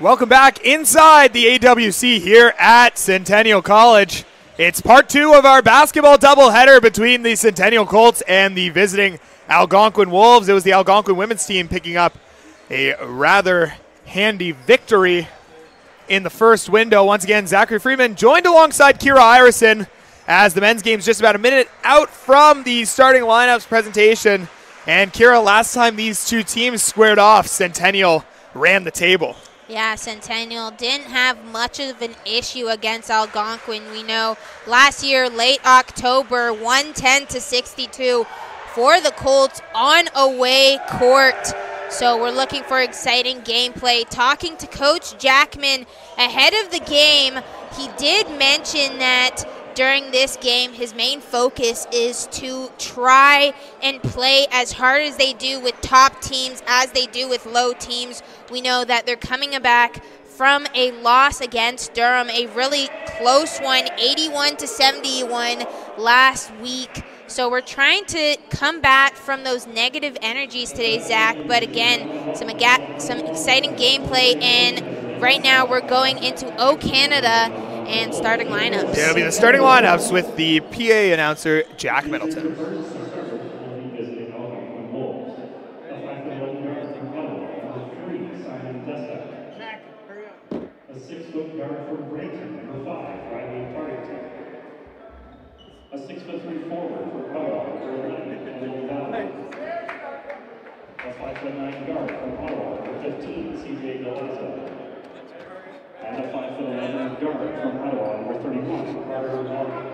Welcome back inside the AWC here at Centennial College. It's part two of our basketball doubleheader between the Centennial Colts and the visiting Algonquin Wolves. It was the Algonquin women's team picking up a rather handy victory in the first window. Once again, Zachary Freeman joined alongside Kira Irison as the men's game is just about a minute out from the starting lineups presentation. And Kira, last time these two teams squared off, Centennial ran the table. Yeah, Centennial didn't have much of an issue against Algonquin. We know last year, late October, 110 to 62 for the Colts on away court. So we're looking for exciting gameplay. Talking to Coach Jackman ahead of the game, he did mention that during this game, his main focus is to try and play as hard as they do with top teams as they do with low teams. We know that they're coming back from a loss against Durham, a really close one, 81 to 71 last week. So we're trying to come back from those negative energies today, Zach. But again, some some exciting gameplay, and right now we're going into O Canada and starting lineups. Yeah, it'll be the starting lineups with the PA announcer, Jack Middleton. A six-foot guard from Brayton, number five, Riley Partington. A six-foot three forward for Ottawa, Lily Valley. A five-foot nine guard from Ottawa, number 15, CJ Galaza. And a five foot guard from Ottawa, number thirty-one, Carter Morgan.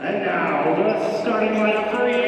And now the starting lineup for your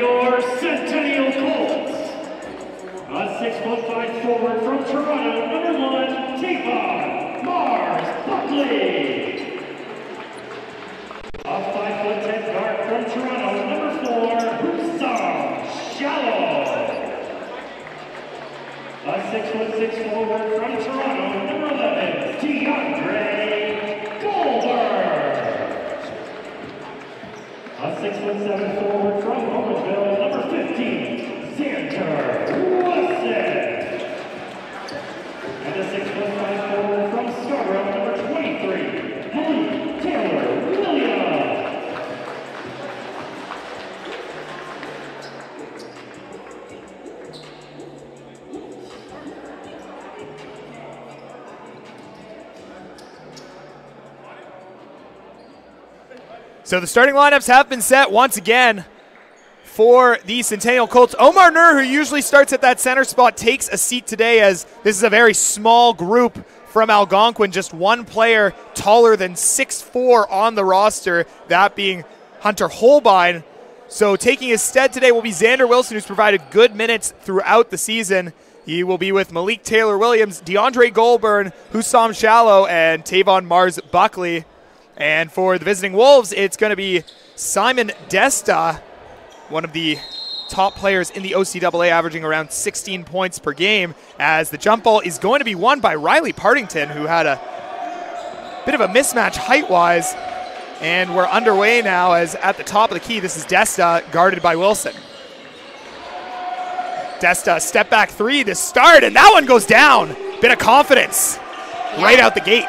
So the starting lineups have been set once again for the Centennial Colts. Omar Nur, who usually starts at that center spot, takes a seat today as this is a very small group from Algonquin, just one player taller than 6'4 on the roster, that being Hunter Holbein. So taking his stead today will be Xander Wilson, who's provided good minutes throughout the season. He will be with Malik Taylor Williams, DeAndre Goulbourn, Husam Shallo, and Tavonn Mars Buckley. And for the visiting Wolves, it's going to be Simon Desta, one of the top players in the OCAA, averaging around 16 points per game, as the jump ball is going to be won by Riley Partington, who had a bit of a mismatch height wise. And we're underway now as at the top of the key, this is Desta guarded by Wilson. Desta step back three to start, and that one goes down. Bit of confidence right out the gate.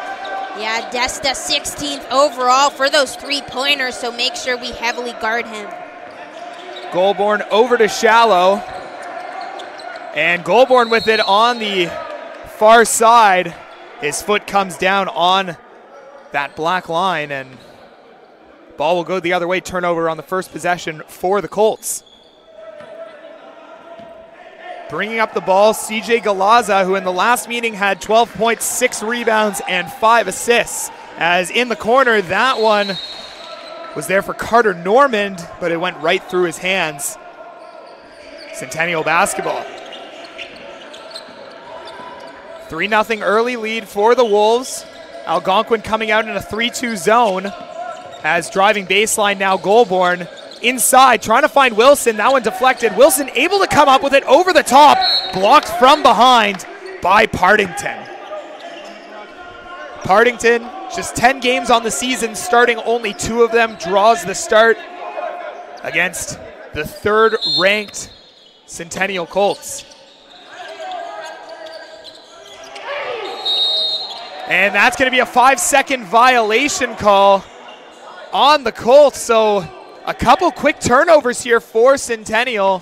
Yeah, Desta 16th overall for those three pointers, so make sure we heavily guard him. Goulbourn over to Shallo. And Goulbourn with it on the far side. His foot comes down on that black line, and ball will go the other way. Turnover on the first possession for the Colts. Bringing up the ball, CJ Galaza, who in the last meeting had 12 points, six rebounds, and five assists. As in the corner, that one was there for Carter Normand, but it went right through his hands. Centennial basketball. 3 0 early lead for the Wolves. Algonquin coming out in a 3 2 zone as driving baseline now Goulbourn inside, trying to find Wilson. That one deflected. Wilson able to come up with it over the top, blocked from behind by Partington. Partington Just 10 games on the season, starting only two of them, draws the start against the third ranked Centennial Colts. And that's going to be a five second violation call on the Colts. So a couple quick turnovers here for Centennial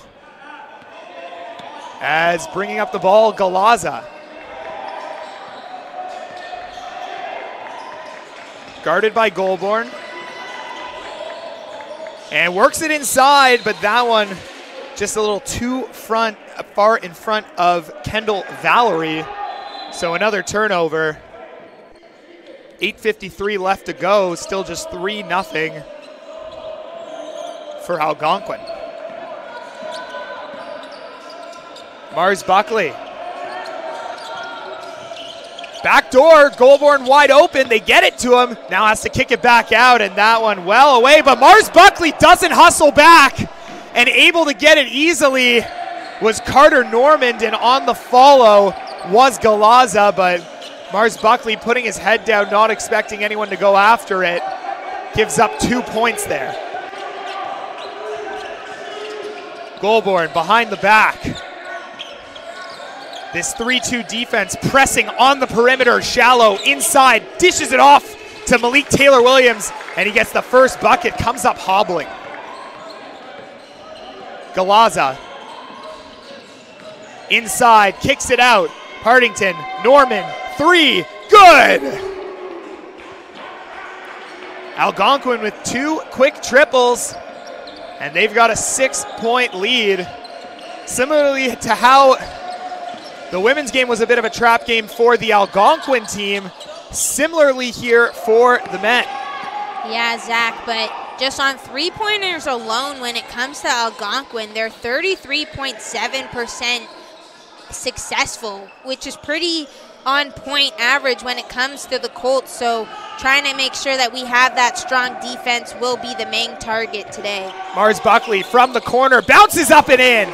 as bringing up the ball, Galaza. Guarded by Goulbourn. And works it inside, but that one just a little too front, far in front of Kendall Valerie. So another turnover. 8.53 left to go, still just 3 nothing for Algonquin. Mars Buckley. Back door, Goulbourn wide open. They get it to him. Now has to kick it back out, and that one well away. But Mars Buckley doesn't hustle back and able to get it easily was Carter Normand, and on the follow was Galaza, but Mars Buckley putting his head down, not expecting anyone to go after it, gives up two points there. Goulbourn behind the back. This 3-2 defense pressing on the perimeter, Shallo, inside, dishes it off to Malik Taylor Williams, and he gets the first bucket, comes up hobbling. Galaza inside, kicks it out. Partington, Norman, three, good! Algonquin with two quick triples, and they've got a six point lead. Similarly to how the women's game was a bit of a trap game for the Algonquin team. Similarly here for the men. Yeah, Zach, but just on three pointers alone, when it comes to Algonquin, they're 33.7% successful, which is pretty on point average when it comes to the Colts. So trying to make sure that we have that strong defense will be the main target today. Mars Buckley from the corner bounces up and in.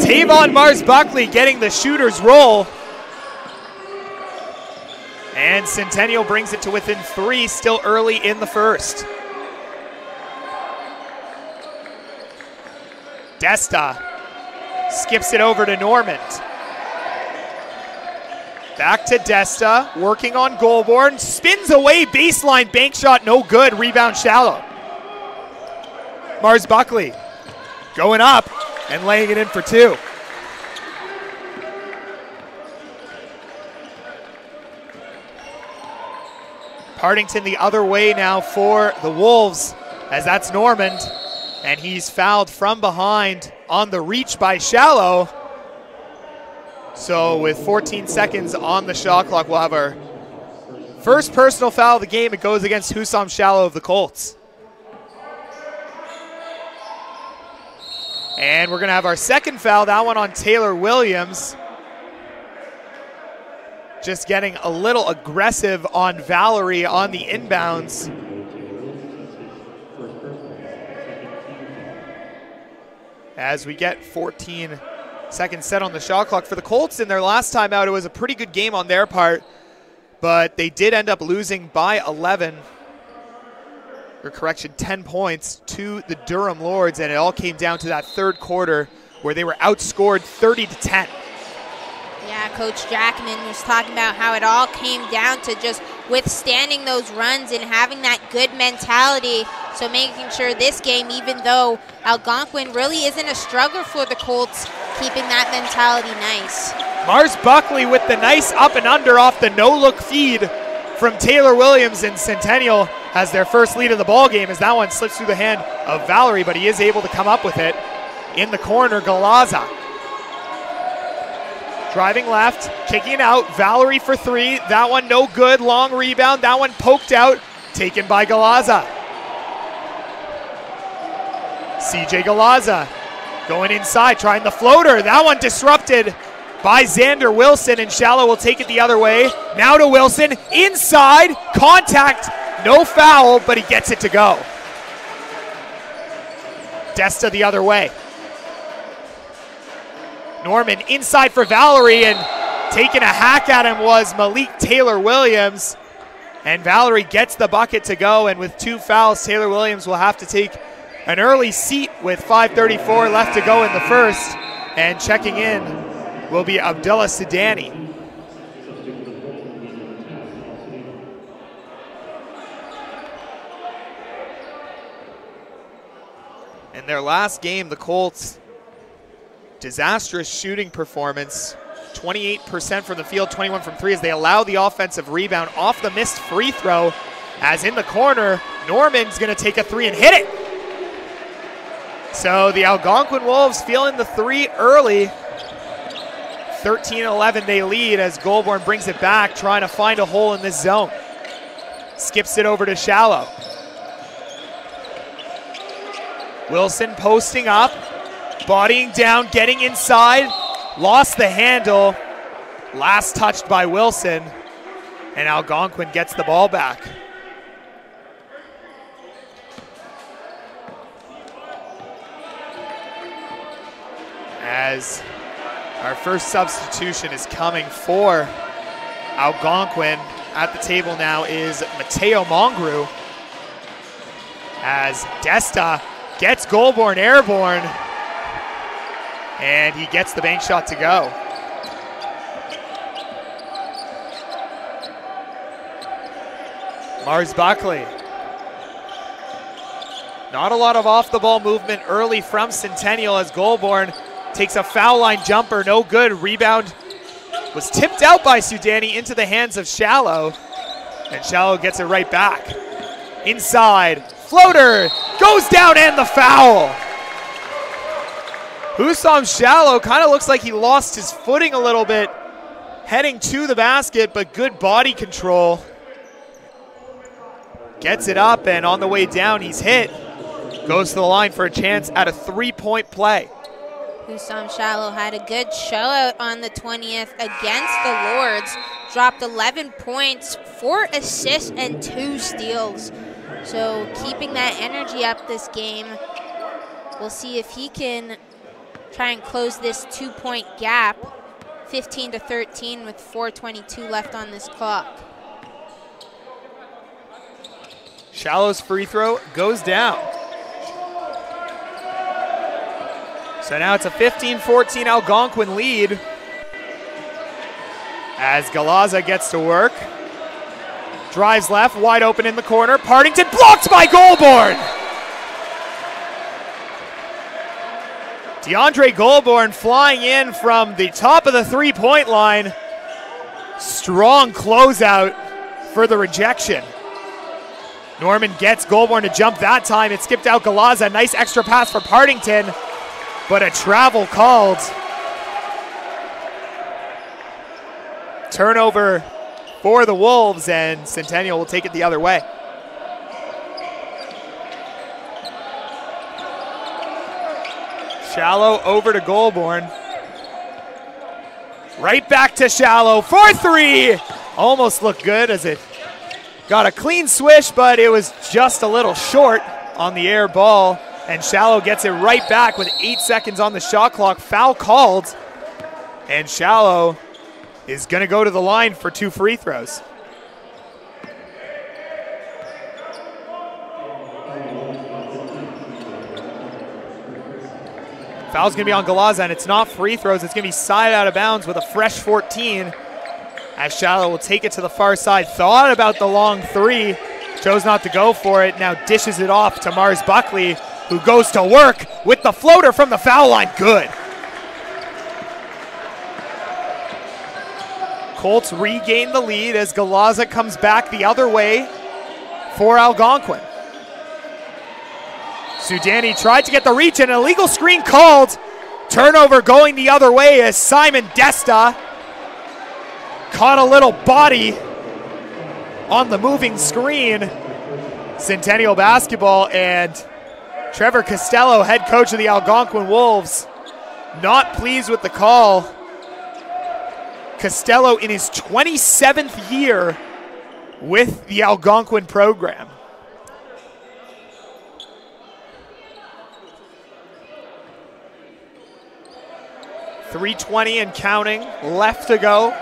Tavonn Mars Buckley getting the shooter's roll. And Centennial brings it to within three, still early in the first. Desta skips it over to Normand. Back to Desta, working on Goulbourn. Spins away, baseline, bank shot, no good. Rebound Shallo. Mars Buckley going up and laying it in for two. Partington the other way now for the Wolves, as that's Normand. And he's fouled from behind on the reach by Shallo. So with 14 seconds on the shot clock, we'll have our first personal foul of the game. It goes against Husam Shallo of the Colts. And we're going to have our second foul, that one on Taylor Williams. Just getting a little aggressive on Valerie on the inbounds. As we get 14 seconds set on the shot clock for the Colts in their last time out, it was a pretty good game on their part, but they did end up losing by 11 or correction, 10 points to the Durham Lords, and it all came down to that third quarter where they were outscored 30 to 10. Yeah, Coach Jackman was talking about how it all came down to just withstanding those runs and having that good mentality. So making sure this game, even though Algonquin really isn't a struggle for the Colts, keeping that mentality nice. Mars Buckley with the nice up and under off the no-look feed from Taylor Williams and Centennial has their first lead of the ball game as that one slips through the hand of Valerie, but he is able to come up with it. In the corner, Galaza. Driving left, kicking out. Valerie for three. That one no good. Long rebound. That one poked out. Taken by Galaza. CJ Galaza going inside, trying the floater. That one disrupted by Xander Wilson, and Shallo will take it the other way. Now to Wilson, inside, contact, no foul, but he gets it to go. Desta the other way. Norman inside for Valerie, and taking a hack at him was Malik Taylor Williams. And Valerie gets the bucket to go, and with two fouls, Taylor Williams will have to take an early seat with 5.34 left to go in the first. And checking in will be Abdullah Sidani. In their last game, the Colts, disastrous shooting performance. 28% from the field, 21 from three as they allow the offensive rebound off the missed free throw. As in the corner, Norman's going to take a three and hit it. So the Algonquin Wolves feeling the three early. 13-11 they lead as Goulbourn brings it back, trying to find a hole in this zone. Skips it over to Shallo. Wilson posting up, bodying down, getting inside, lost the handle. Last touched by Wilson, and Algonquin gets the ball back. As our first substitution is coming for Algonquin. At the table now is Mateo Mongru. As Desta gets Goulbourn airborne, and he gets the bank shot to go. Mars Buckley. Not a lot of off the ball movement early from Centennial as Goulbourn takes a foul line jumper, no good. Rebound was tipped out by Sudani into the hands of Shallo, and Shallo gets it right back. Inside, floater, goes down and the foul. Husam Shallo kind of looks like he lost his footing a little bit heading to the basket, but good body control. Gets it up, and on the way down, he's hit. Goes to the line for a chance at a three point play. Husam Shallo had a good show out on the 20th against the Lords. Dropped 11 points, four assists, and two steals. So keeping that energy up this game. We'll see if he can try and close this two-point gap, 15 to 13 with 4:22 left on this clock. Shallo's free throw goes down. So now it's a 15-14 Algonquin lead as Galaza gets to work. Drives left, wide open in the corner. Partington blocked by Goulbourn. DeAndre Goulbourn flying in from the top of the three-point line. Strong closeout for the rejection. Norman gets Goulbourn to jump that time. It skipped out Galaza. Nice extra pass for Partington but a travel called. Turnover for the Wolves, and Centennial will take it the other way. Shallo over to Goulbourn. Right back to Shallo for three. Almost looked good as it got a clean swish, but it was just a little short on the air ball. And Shallo gets it right back with eight seconds on the shot clock. Foul called. And Shallo is going to go to the line for two free throws. Foul's going to be on Galaza, and it's not free throws. It's going to be side out of bounds with a fresh 14. As Shallo will take it to the far side. Thought about the long three, chose not to go for it. Now dishes it off to Mars Buckley, who goes to work with the floater from the foul line. Good. Colts regain the lead as Galaza comes back the other way for Algonquin. Sudani tried to get the reach and an illegal screen called. Turnover going the other way as Simon Desta caught a little body on the moving screen. Centennial basketball and Trevor Costello, head coach of the Algonquin Wolves, not pleased with the call. Costello in his 27th year with the Algonquin program. Three twenty and counting left to go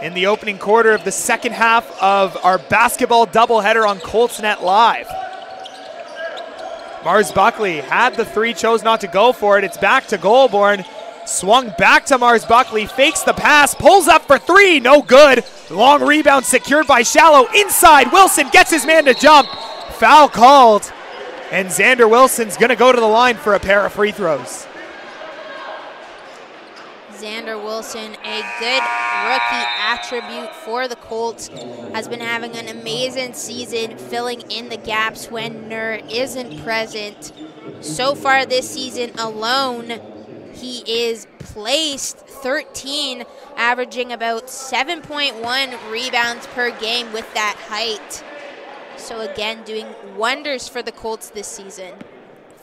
in the opening quarter of the second half of our basketball doubleheader on Coltsnet Live. Mars Buckley had the three, chose not to go for it. It's back to Goulbourn. Swung back to Mars Buckley, fakes the pass, pulls up for three, no good. Long rebound secured by Shallo. Inside, Wilson gets his man to jump. Foul called, and Xander Wilson's going to go to the line for a pair of free throws. Xander Wilson, a good rookie attribute for the Colts, has been having an amazing season filling in the gaps when Nur isn't present. So far this season alone, he is placed 13, averaging about 7.1 rebounds per game with that height. So again, doing wonders for the Colts this season.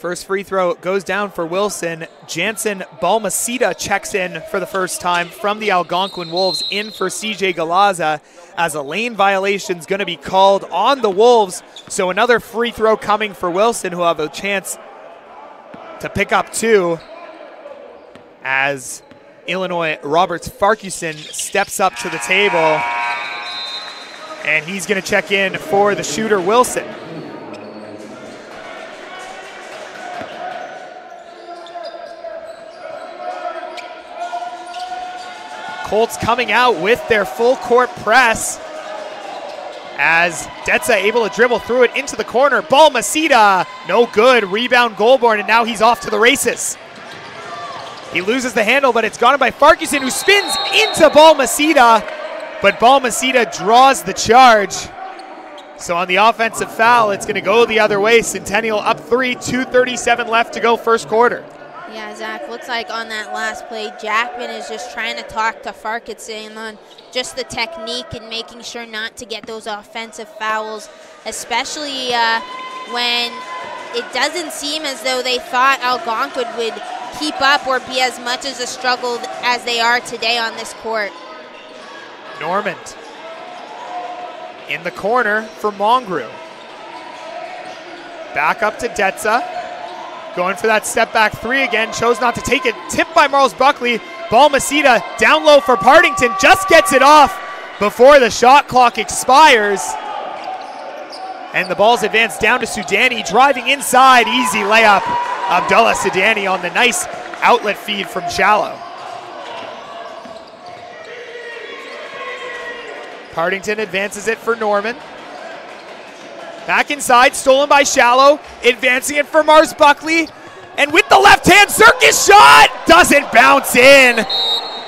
First free throw goes down for Wilson. Jansen Balmaceda checks in for the first time from the Algonquin Wolves in for CJ Galaza as a lane violation is going to be called on the Wolves. So another free throw coming for Wilson who have a chance to pick up two as Illinois Roberts Farquharson steps up to the table and he's going to check in for the shooter Wilson. Colts coming out with their full court press as Desta able to dribble through it into the corner. Balmaceda, no good. Rebound Goulbourn, and now he's off to the races. He loses the handle, but it's gone by Farquharson, who spins into Balmaceda, but Balmaceda draws the charge. So on the offensive foul, it's going to go the other way. Centennial up three, 2.37 left to go first quarter. Yeah, Zach, looks like on that last play, Jackman is just trying to talk to Farquharson on just the technique and making sure not to get those offensive fouls, especially uh, when it doesn't seem as though they thought Algonquin would keep up or be as much as a struggle as they are today on this court. Normand in the corner for Mongru. Back up to Desta. Going for that step back three again. Chose not to take it. Tipped by Mars Buckley. Balmaceda down low for Partington. Just gets it off before the shot clock expires. And the ball's advanced down to Sudani. Driving inside. Easy layup. Abdullah Sudani on the nice outlet feed from Shallo. Partington advances it for Norman. Back inside, stolen by Shallo, advancing it for Mars Buckley. And with the left hand circus shot, doesn't bounce in.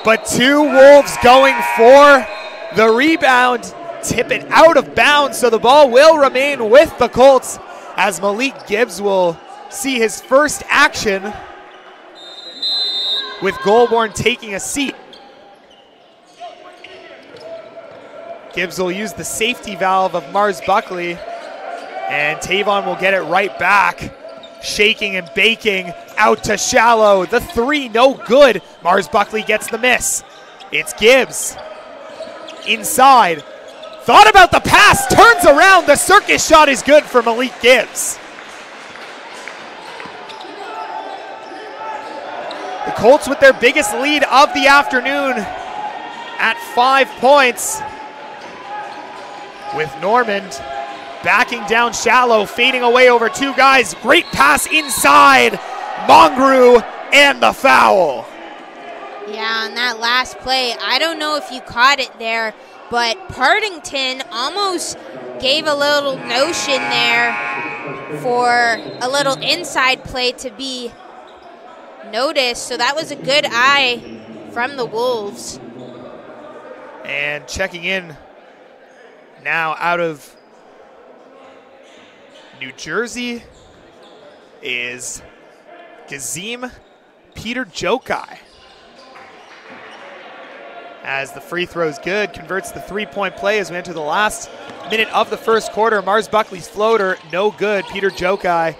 But two Wolves going for the rebound, tip it out of bounds, so the ball will remain with the Colts as Malik Gibbs will see his first action with Goulbourn taking a seat. Gibbs will use the safety valve of Mars Buckley. And Tavonn will get it right back. Shaking and baking out to Shallo. The three, no good. Mars Buckley gets the miss. It's Gibbs. Inside. Thought about the pass, turns around. The circus shot is good for Malik Gibbs. The Colts with their biggest lead of the afternoon at five points with Normand backing down Shallo, fading away over two guys. Great pass inside. Mongru and the foul. Yeah, on that last play, I don't know if you caught it there, but Partington almost gave a little notion there for a little inside play to be noticed. So that was a good eye from the Wolves. And checking in now out of New Jersey is Gazim Peter Jokai. As the free throw's good, converts the three-point play as we enter the last minute of the first quarter. Mars Buckley's floater, no good. Peter Jokai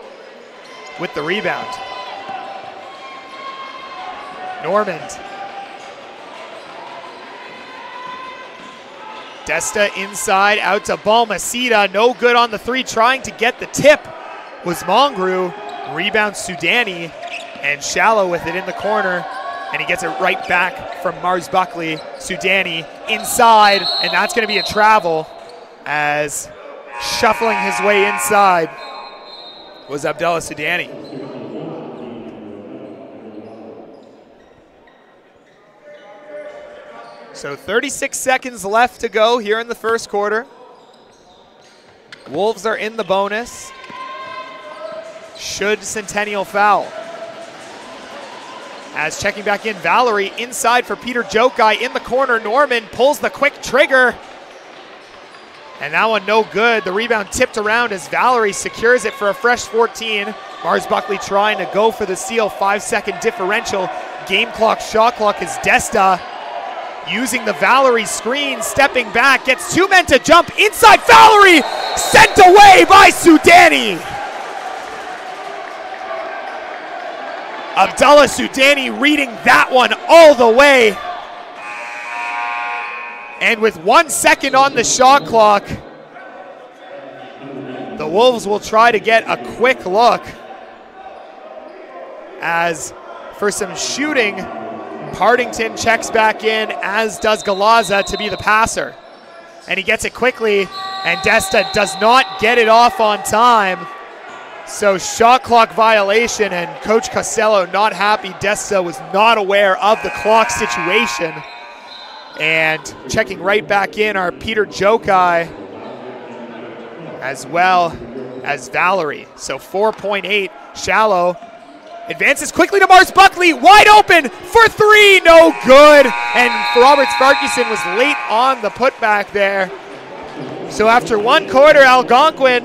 with the rebound. Normand. Desta inside, out to Balmaceda. No good on the three, trying to get the tip was Mongru. Rebound Sudani, and Shallo with it in the corner. and he gets it right back from Mars Buckley. Sudani inside, and that's going to be a travel as shuffling his way inside was Abdullah Sudani. So 36 seconds left to go here in the first quarter. Wolves are in the bonus. Should Centennial foul? As checking back in, Valerie inside for Peter Jokai in the corner. Norman pulls the quick trigger. And that one no good. The rebound tipped around as Valerie secures it for a fresh 14. Mars Buckley trying to go for the steal. Five second differential. Game clock, shot clock is Desta using the Valerie screen, stepping back, gets two men to jump inside. Valerie sent away by Sudani. Abdullah Sudani reading that one all the way. And with one second on the shot clock, the Wolves will try to get a quick look as for some shooting, Partington checks back in, as does Galaza to be the passer. And he gets it quickly, and Desta does not get it off on time. So shot clock violation, and Coach Costello not happy. Desta was not aware of the clock situation. And checking right back in are Peter Jokai as well as Valerie. So 4.8 Shallo. Advances quickly to Mars Buckley, wide open for three, no good. And Robert Farquharson was late on the putback there. So after one quarter, Algonquin,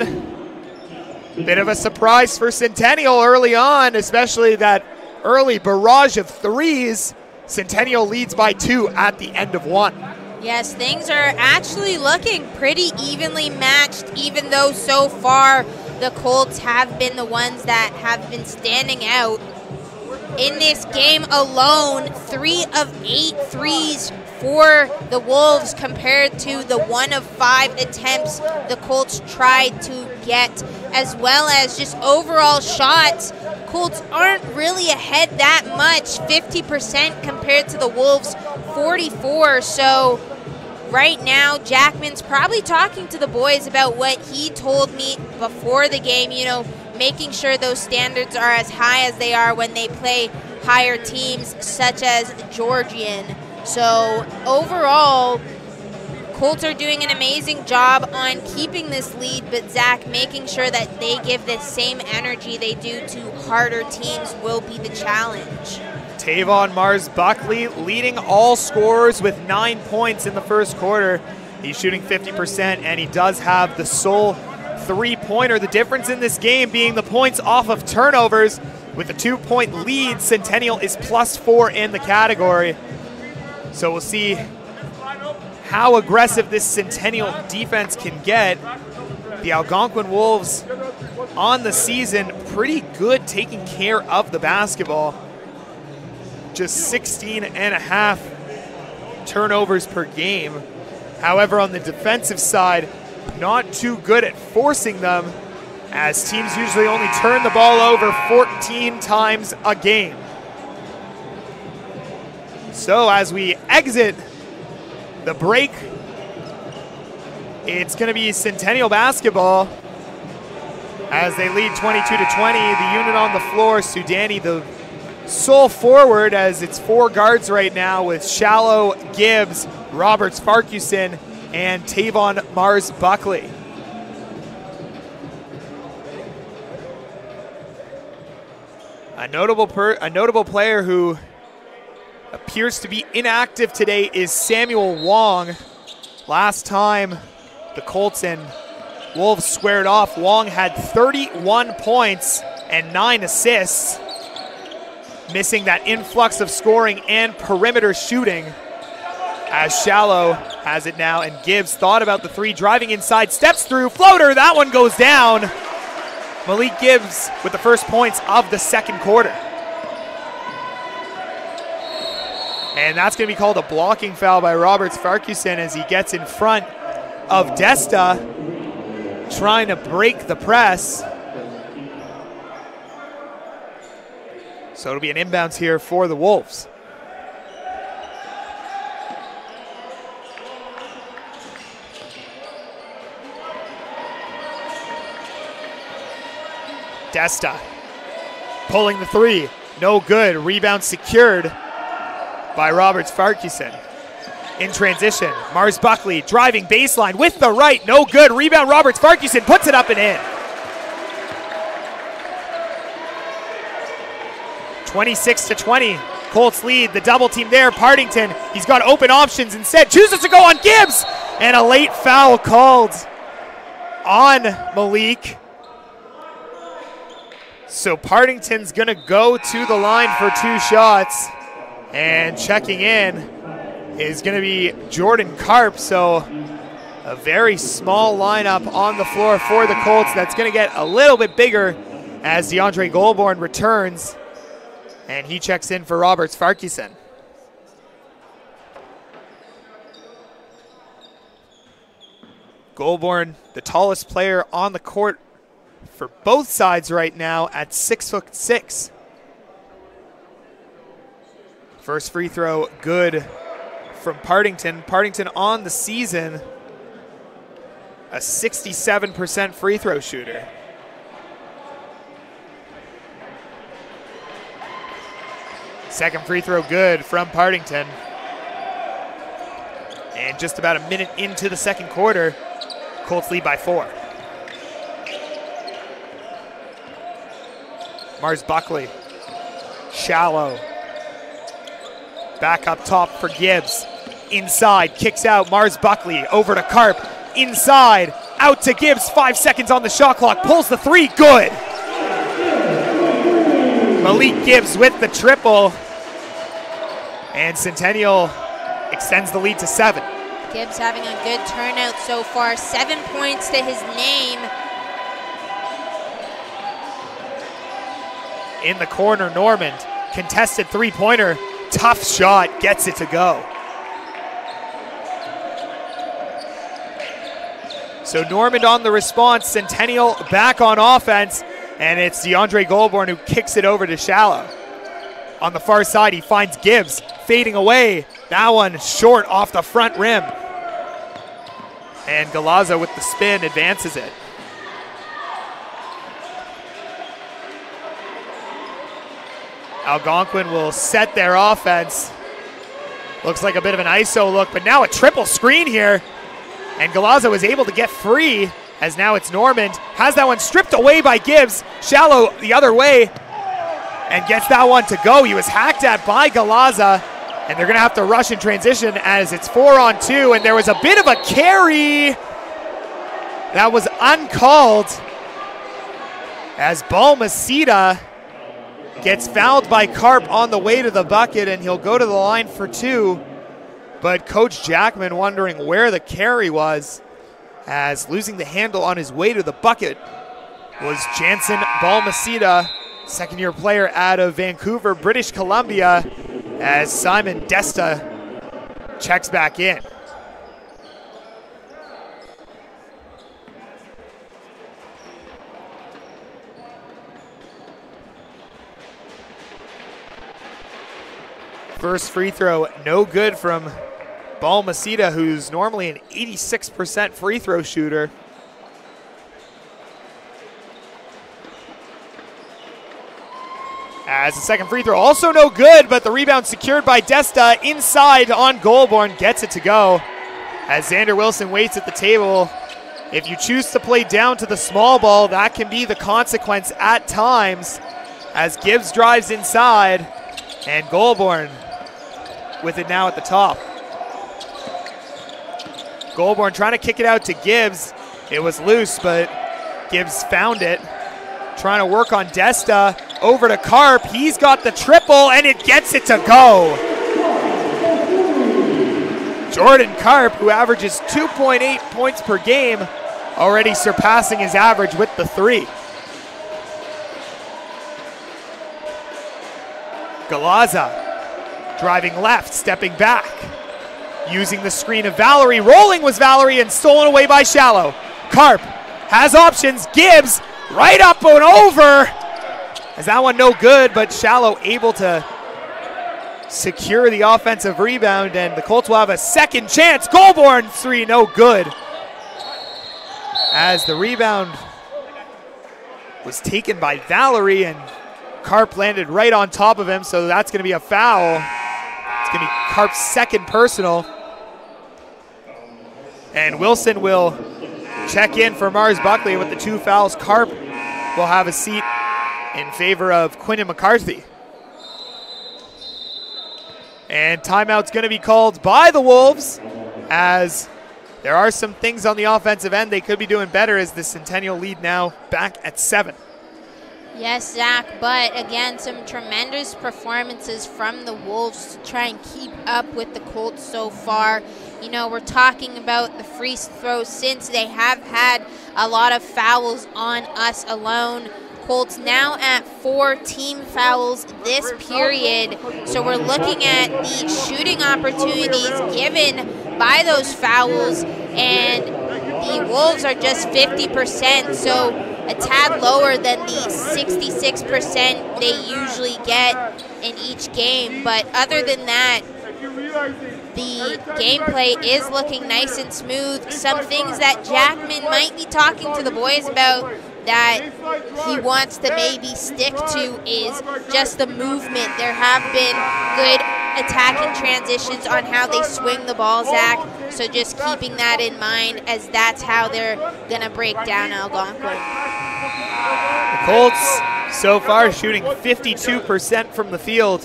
bit of a surprise for Centennial early on, especially that early barrage of threes. Centennial leads by two at the end of one. Yes, things are actually looking pretty evenly matched, even though so far the Colts have been the ones that have been standing out. In this game alone, three of eight threes for the Wolves compared to the one of five attempts the Colts tried to get, as well as just overall shots. Colts aren't really ahead that much, 50% compared to the Wolves' 44. So right now, Jackman's probably talking to the boys about what he told me before the game, you know, making sure those standards are as high as they are when they play higher teams such as Georgian. So overall, Colts are doing an amazing job on keeping this lead, but Zach making sure that they give the same energy they do to harder teams will be the challenge. Tavonn Mars Buckley leading all scorers with nine points in the first quarter. He's shooting 50%, and he does have the sole three pointer. The difference in this game being the points off of turnovers. With a two point lead, Centennial is plus four in the category. So we'll see how aggressive this Centennial defense can get. The Algonquin Wolves on the season pretty good taking care of the basketball. Just 16 and a half turnovers per game. However, on the defensive side, not too good at forcing them as teams usually only turn the ball over 14 times a game. So as we exit the break, it's going to be Centennial basketball as they lead 22 to 20. The unit on the floor, Sudani, the sole forward, as it's four guards right now with Shallo, Gibbs, Roberts, Farquharson, and Tavonn Mars Buckley. A notable per, a notable player who appears to be inactive today is Samuel Wong. Last time the Colts and Wolves squared off, Wong had 31 points and nine assists, missing that influx of scoring and perimeter shooting. As Shallo has it now, and Gibbs thought about the three, driving inside, steps through, floater, that one goes down. Malik Gibbs with the first points of the second quarter. And that's going to be called a blocking foul by Roberts Farquharson as he gets in front of Desta, trying to break the press. So it'll be an inbounds here for the Wolves. Desta pulling the three. No good. Rebound secured by Roberts Farquharson. In transition, Mars Buckley driving baseline with the right. No good. Rebound Roberts Farquharson puts it up and in. 26 to 20. Colts lead the double team there. Partington, he's got open options instead. Chooses to go on Gibbs. And a late foul called on Malik. So Partington's going to go to the line for two shots. And checking in is going to be Jordan Karp. So a very small lineup on the floor for the Colts. That's going to get a little bit bigger as DeAndre Goulbourn returns. And he checks in for Roberts Farquharson. Goulbourn, the tallest player on the court for both sides right now at six foot six. First free throw, good from Partington. Partington on the season, a 67% free throw shooter. Second free throw, good from Partington. And just about a minute into the second quarter, Colts lead by four. Mars Buckley, Shallo. Back up top for Gibbs. Inside, kicks out Mars Buckley over to Carp. Inside, out to Gibbs. Five seconds on the shot clock. Pulls the three. Good. Malik Gibbs with the triple. And Centennial extends the lead to seven. Gibbs having a good turnout so far. Seven points to his name. In the corner, Norman, Contested three pointer. Tough shot. Gets it to go. So Norman on the response. Centennial back on offense. And it's DeAndre Goulbourn who kicks it over to Shallo. On the far side, he finds Gibbs fading away. That one short off the front rim. And Galazza with the spin advances it. Algonquin will set their offense. Looks like a bit of an ISO look, but now a triple screen here. And Galazza was able to get free as now it's Normand. Has that one stripped away by Gibbs. Shallo the other way and gets that one to go. He was hacked at by Galazza, and they're going to have to rush in transition as it's four on two, and there was a bit of a carry that was uncalled as Balmaceda gets fouled by Carp on the way to the bucket, and he'll go to the line for two. But Coach Jackman wondering where the carry was as losing the handle on his way to the bucket was Jansen Balmaceda second year player out of Vancouver, British Columbia, as Simon Desta checks back in. First free throw, no good from Balmaceda, who's normally an 86% free throw shooter. As the second free throw also no good, but the rebound secured by Desta inside on Goulbourn gets it to go. As Xander Wilson waits at the table. If you choose to play down to the small ball, that can be the consequence at times. As Gibbs drives inside, and Goulbourn with it now at the top. Goulbourn trying to kick it out to Gibbs. It was loose, but Gibbs found it. Trying to work on Desta. Over to Carp. He's got the triple, and it gets it to go. Jordan Carp, who averages 2.8 points per game, already surpassing his average with the three. Galazza driving left, stepping back, using the screen of Valerie. Rolling was Valerie and stolen away by Shallo. Karp has options. Gibbs right up and over. As that one no good, but Shallo able to secure the offensive rebound, and the Colts will have a second chance. Goulbourn three, no good. As the rebound was taken by Valerie, and Carp landed right on top of him, so that's going to be a foul. Going to be Carp's second personal. And Wilson will check in for Mars Buckley with the two fouls. Carp will have a seat in favor of Quinton McCarthy. And timeout's going to be called by the Wolves as there are some things on the offensive end they could be doing better as the Centennial lead now back at seven. Yes, Zach, but again, some tremendous performances from the Wolves to try and keep up with the Colts so far. You know, we're talking about the free throws since they have had a lot of fouls on us alone. Colts now at four team fouls this period. So we're looking at the shooting opportunities given by those fouls, and the Wolves are just 50%. So a tad lower than the 66% they usually get in each game. But other than that, the gameplay is looking nice and smooth. Some things that Jackman might be talking to the boys about that he wants to maybe stick to is just the movement. There have been good attacking transitions on how they swing the ball, Zach. So just keeping that in mind as that's how they're going to break down Algonquin. The Colts so far shooting 52% from the field,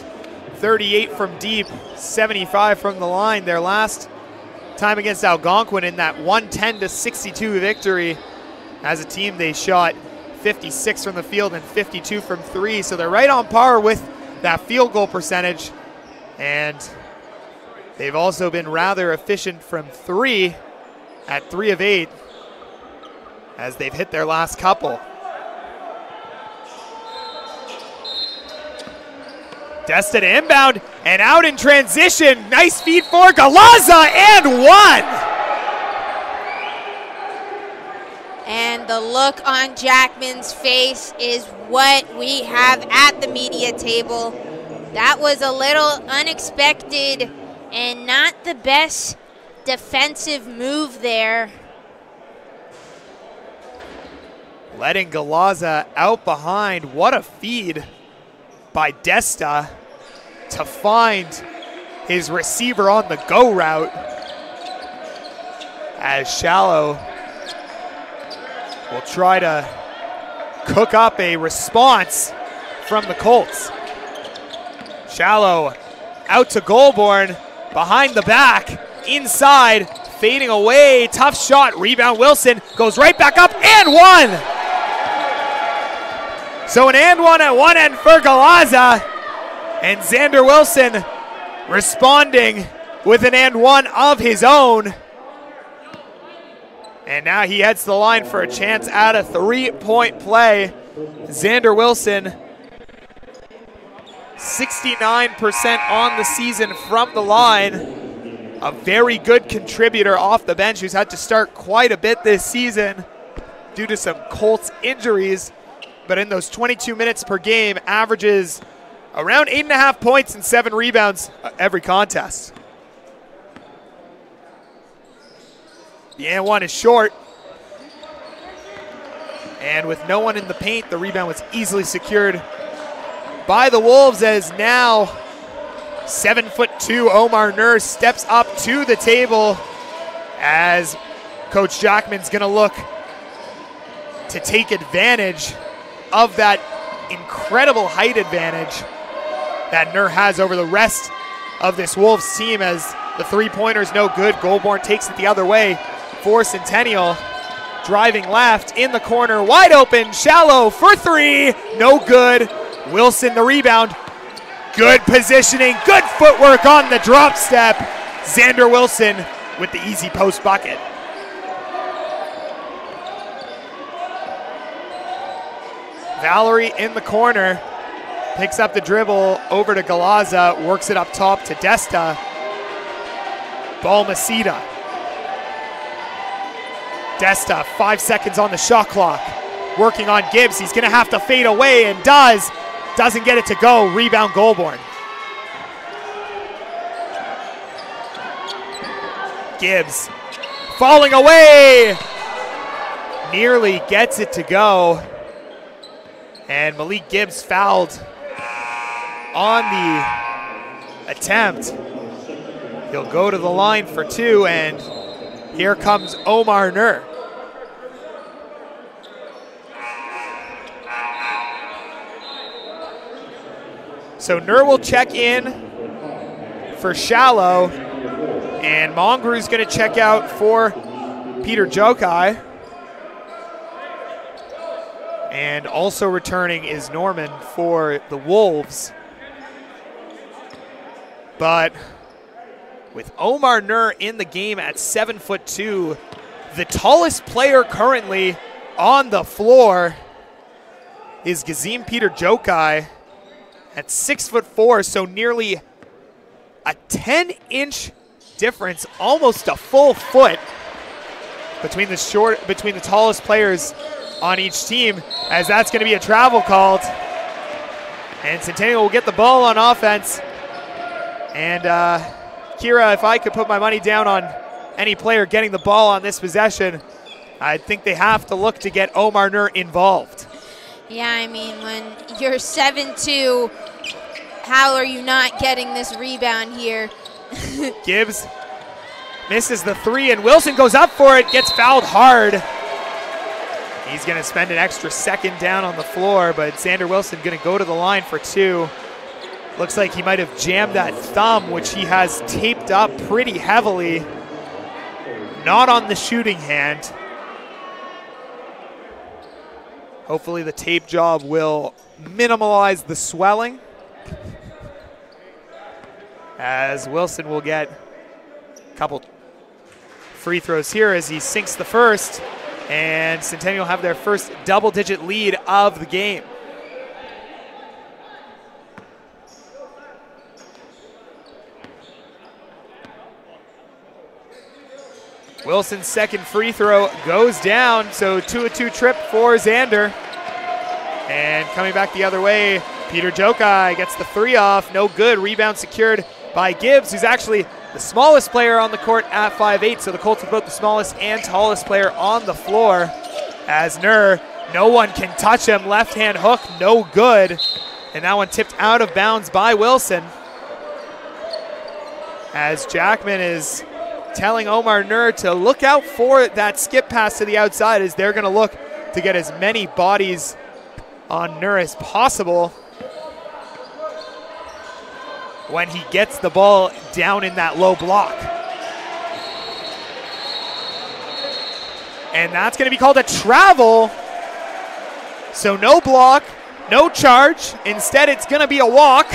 38 from deep, 75 from the line. Their last time against Algonquin in that 110 to 62 victory. As a team, they shot 56 from the field and 52 from three, so they're right on par with that field goal percentage. And they've also been rather efficient from three at three of eight as they've hit their last couple. Desta to inbound and out in transition. Nice feed for Galaza and one. And the look on Jackman's face is what we have at the media table. That was a little unexpected and not the best defensive move there. Letting Galaza out behind. What a feed by Desta to find his receiver on the go route. As Shallo will try to cook up a response from the Colts. Shallo out to Goulbourn, behind the back, inside, fading away, tough shot, rebound Wilson, goes right back up, and one! So an and one at one end for Galaza, and Xander Wilson responding with an and one of his own. And now he heads the line for a chance at a three point play. Xander Wilson, 69% on the season from the line. A very good contributor off the bench who's had to start quite a bit this season due to some Colts injuries. But in those 22 minutes per game, averages around eight and a half points and seven rebounds uh, every contest. The and one is short. And with no one in the paint, the rebound was easily secured by the Wolves as now seven foot two Omar Nur steps up to the table as Coach Jackman's going to look to take advantage of that incredible height advantage that Nur has over the rest of this Wolves team as the three pointer's no good. Goulbourn takes it the other way for Centennial. Driving left in the corner, wide open, Shallo for three, no good. Wilson the rebound. Good positioning, good footwork on the drop step. Xander Wilson with the easy post bucket. Valerie in the corner, picks up the dribble over to Galaza, works it up top to Desta. Balmaceda. Desta, five seconds on the shot clock. Working on Gibbs. He's going to have to fade away and does. Doesn't get it to go. Rebound Goulbourn. Gibbs falling away. Nearly gets it to go. And Malik Gibbs fouled on the attempt. He'll go to the line for two, and here comes Omar Nur. So Nur will check in for Shallo, and Mongru is going to check out for Peter Jokai. And also returning is Norman for the Wolves. But with Omar Nur in the game at seven foot two, the tallest player currently on the floor is Gazim Peter Jokai at six foot four, so nearly a 10 inch difference, almost a full foot between the short between the tallest players on each team, as that's going to be a travel called. And Centennial will get the ball on offense. And uh, Kira, if I could put my money down on any player getting the ball on this possession, I think they have to look to get Omar Nur involved. Yeah, I mean, when you're 7-2, how are you not getting this rebound here? Gibbs misses the three, and Wilson goes up for it, gets fouled hard. He's going to spend an extra second down on the floor, but Xander Wilson going to go to the line for two. Looks like he might have jammed that thumb, which he has taped up pretty heavily. Not on the shooting hand. Hopefully the tape job will minimize the swelling. As Wilson will get a couple free throws here as he sinks the first. And Centennial have their first double digit lead of the game. Wilson's second free throw goes down, so 2 2 trip for Xander. And coming back the other way, Peter Jokai gets the three off. No good. Rebound secured by Gibbs, who's actually the smallest player on the court at 5'8. So the Colts have both the smallest and tallest player on the floor. As Nur, no one can touch him. Left hand hook, no good. And that one tipped out of bounds by Wilson. As Jackman is telling Omar Nur to look out for that skip pass to the outside as they're going to look to get as many bodies on Nur as possible when he gets the ball down in that low block. And that's going to be called a travel. So no block, no charge. Instead, it's going to be a walk.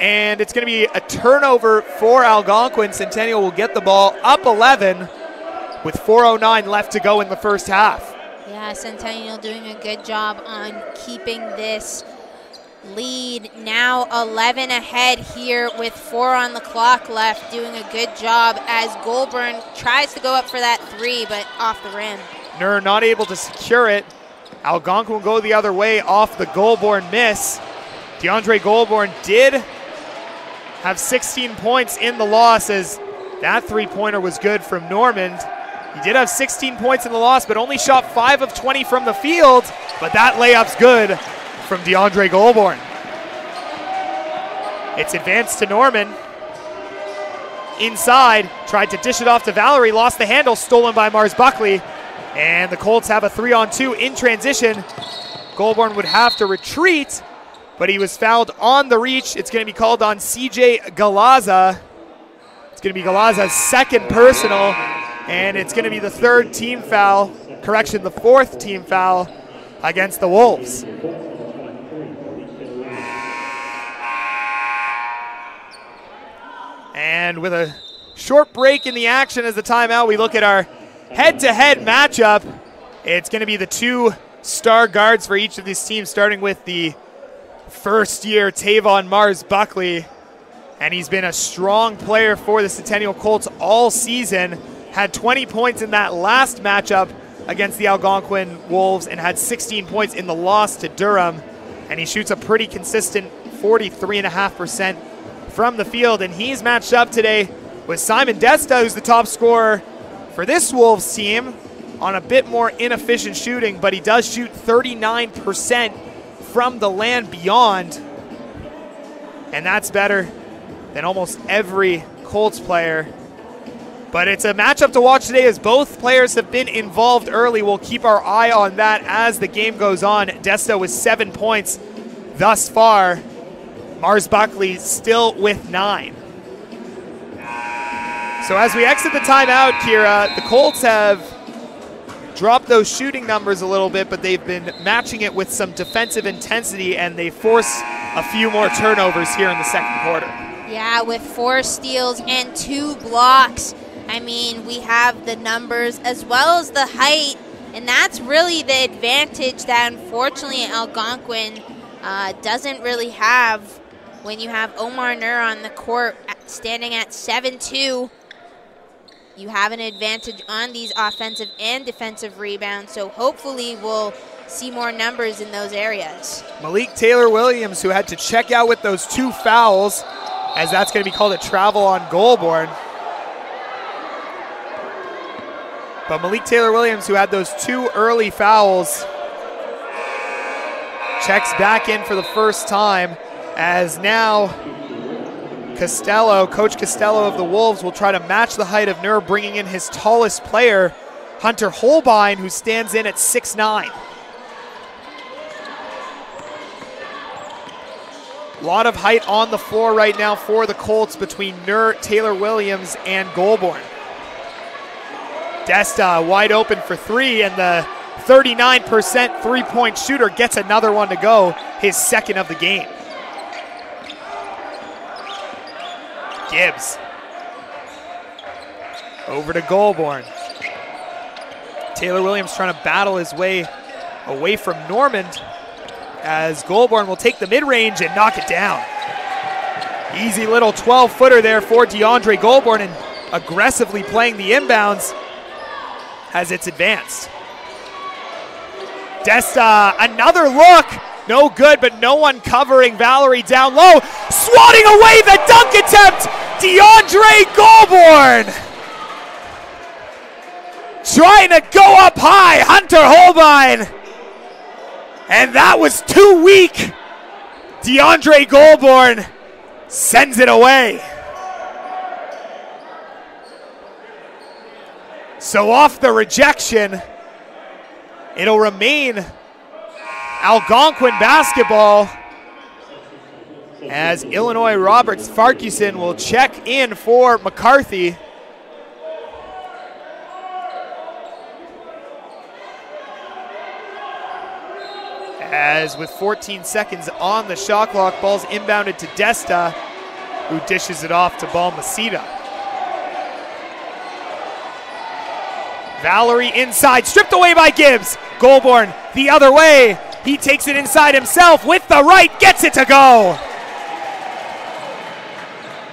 And it's going to be a turnover for Algonquin. Centennial will get the ball up 11 with 4.09 left to go in the first half. Yeah, Centennial doing a good job on keeping this lead now 11 ahead here with four on the clock left doing a good job as Goulbourn tries to go up for that three but off the rim. Nur not able to secure it. Algonquin will go the other way off the Goulbourn miss. DeAndre Goulbourn did have 16 points in the loss as that three-pointer was good from Normand. He did have 16 points in the loss, but only shot 5 of 20 from the field. But that layup's good from DeAndre Goulbourn. It's advanced to Norman. Inside, tried to dish it off to Valerie, lost the handle, stolen by Mars Buckley. And the Colts have a three on two in transition. Goulbourn would have to retreat, but he was fouled on the reach. It's going to be called on CJ Galaza. It's going to be Galaza's second personal, and it's going to be the third team foul, correction, the fourth team foul against the Wolves. And with a short break in the action as the timeout, we look at our head to head matchup. It's going to be the two star guards for each of these teams, starting with the first year Tavonn Mars Buckley. And he's been a strong player for the Centennial Colts all season. Had 20 points in that last matchup against the Algonquin Wolves and had 16 points in the loss to Durham. And he shoots a pretty consistent 43.5% from the field. And he's matched up today with Simon Desta, who's the top scorer for this Wolves team on a bit more inefficient shooting, but he does shoot 39% from the land beyond. And that's better than almost every Colts player. But it's a matchup to watch today as both players have been involved early. We'll keep our eye on that as the game goes on. Desta with seven points thus far. Mars Buckley still with nine. So as we exit the timeout, Kira, the Colts have dropped those shooting numbers a little bit, but they've been matching it with some defensive intensity, and they force a few more turnovers here in the second quarter. Yeah, with four steals and two blocks. I mean, we have the numbers as well as the height, and that's really the advantage that unfortunately Algonquin uh, doesn't really have when you have Omar Nur on the court standing at 7 2 you have an advantage on these offensive and defensive rebounds. So hopefully we'll see more numbers in those areas. Malik Taylor Williams, who had to check out with those two fouls, as that's going to be called a travel on Goulbourn. But Malik Taylor Williams, who had those two early fouls, checks back in for the first time as now Costello, Coach Costello of the Wolves, will try to match the height of Nur, bringing in his tallest player, Hunter Holbein, who stands in at 6'9. A lot of height on the floor right now for the Colts between Nur, Taylor Williams, and Goulbourn. Desta wide open for three, and the 39% three point shooter gets another one to go, his second of the game. Gibbs. Over to Goulbourn. Taylor Williams trying to battle his way away from Normand as Goulbourn will take the mid-range and knock it down. Easy little 12-footer there for DeAndre Goulbourn and aggressively playing the inbounds as it's advanced. Desta, another look. No good, but no one covering Valerie down low. Swatting away the dunk attempt, DeAndre Goulbourn. Trying to go up high, Hunter Holbein. And that was too weak. DeAndre Goulbourn sends it away. So off the rejection, it'll remain Algonquin basketball as Illinois Roberts Farquharson will check in for McCarthy. As with 14 seconds on the shot clock, ball's inbounded to Desta, who dishes it off to Balmaceda. Valerie inside, stripped away by Gibbs. Goulbourn the other way. He takes it inside himself with the right, gets it to go.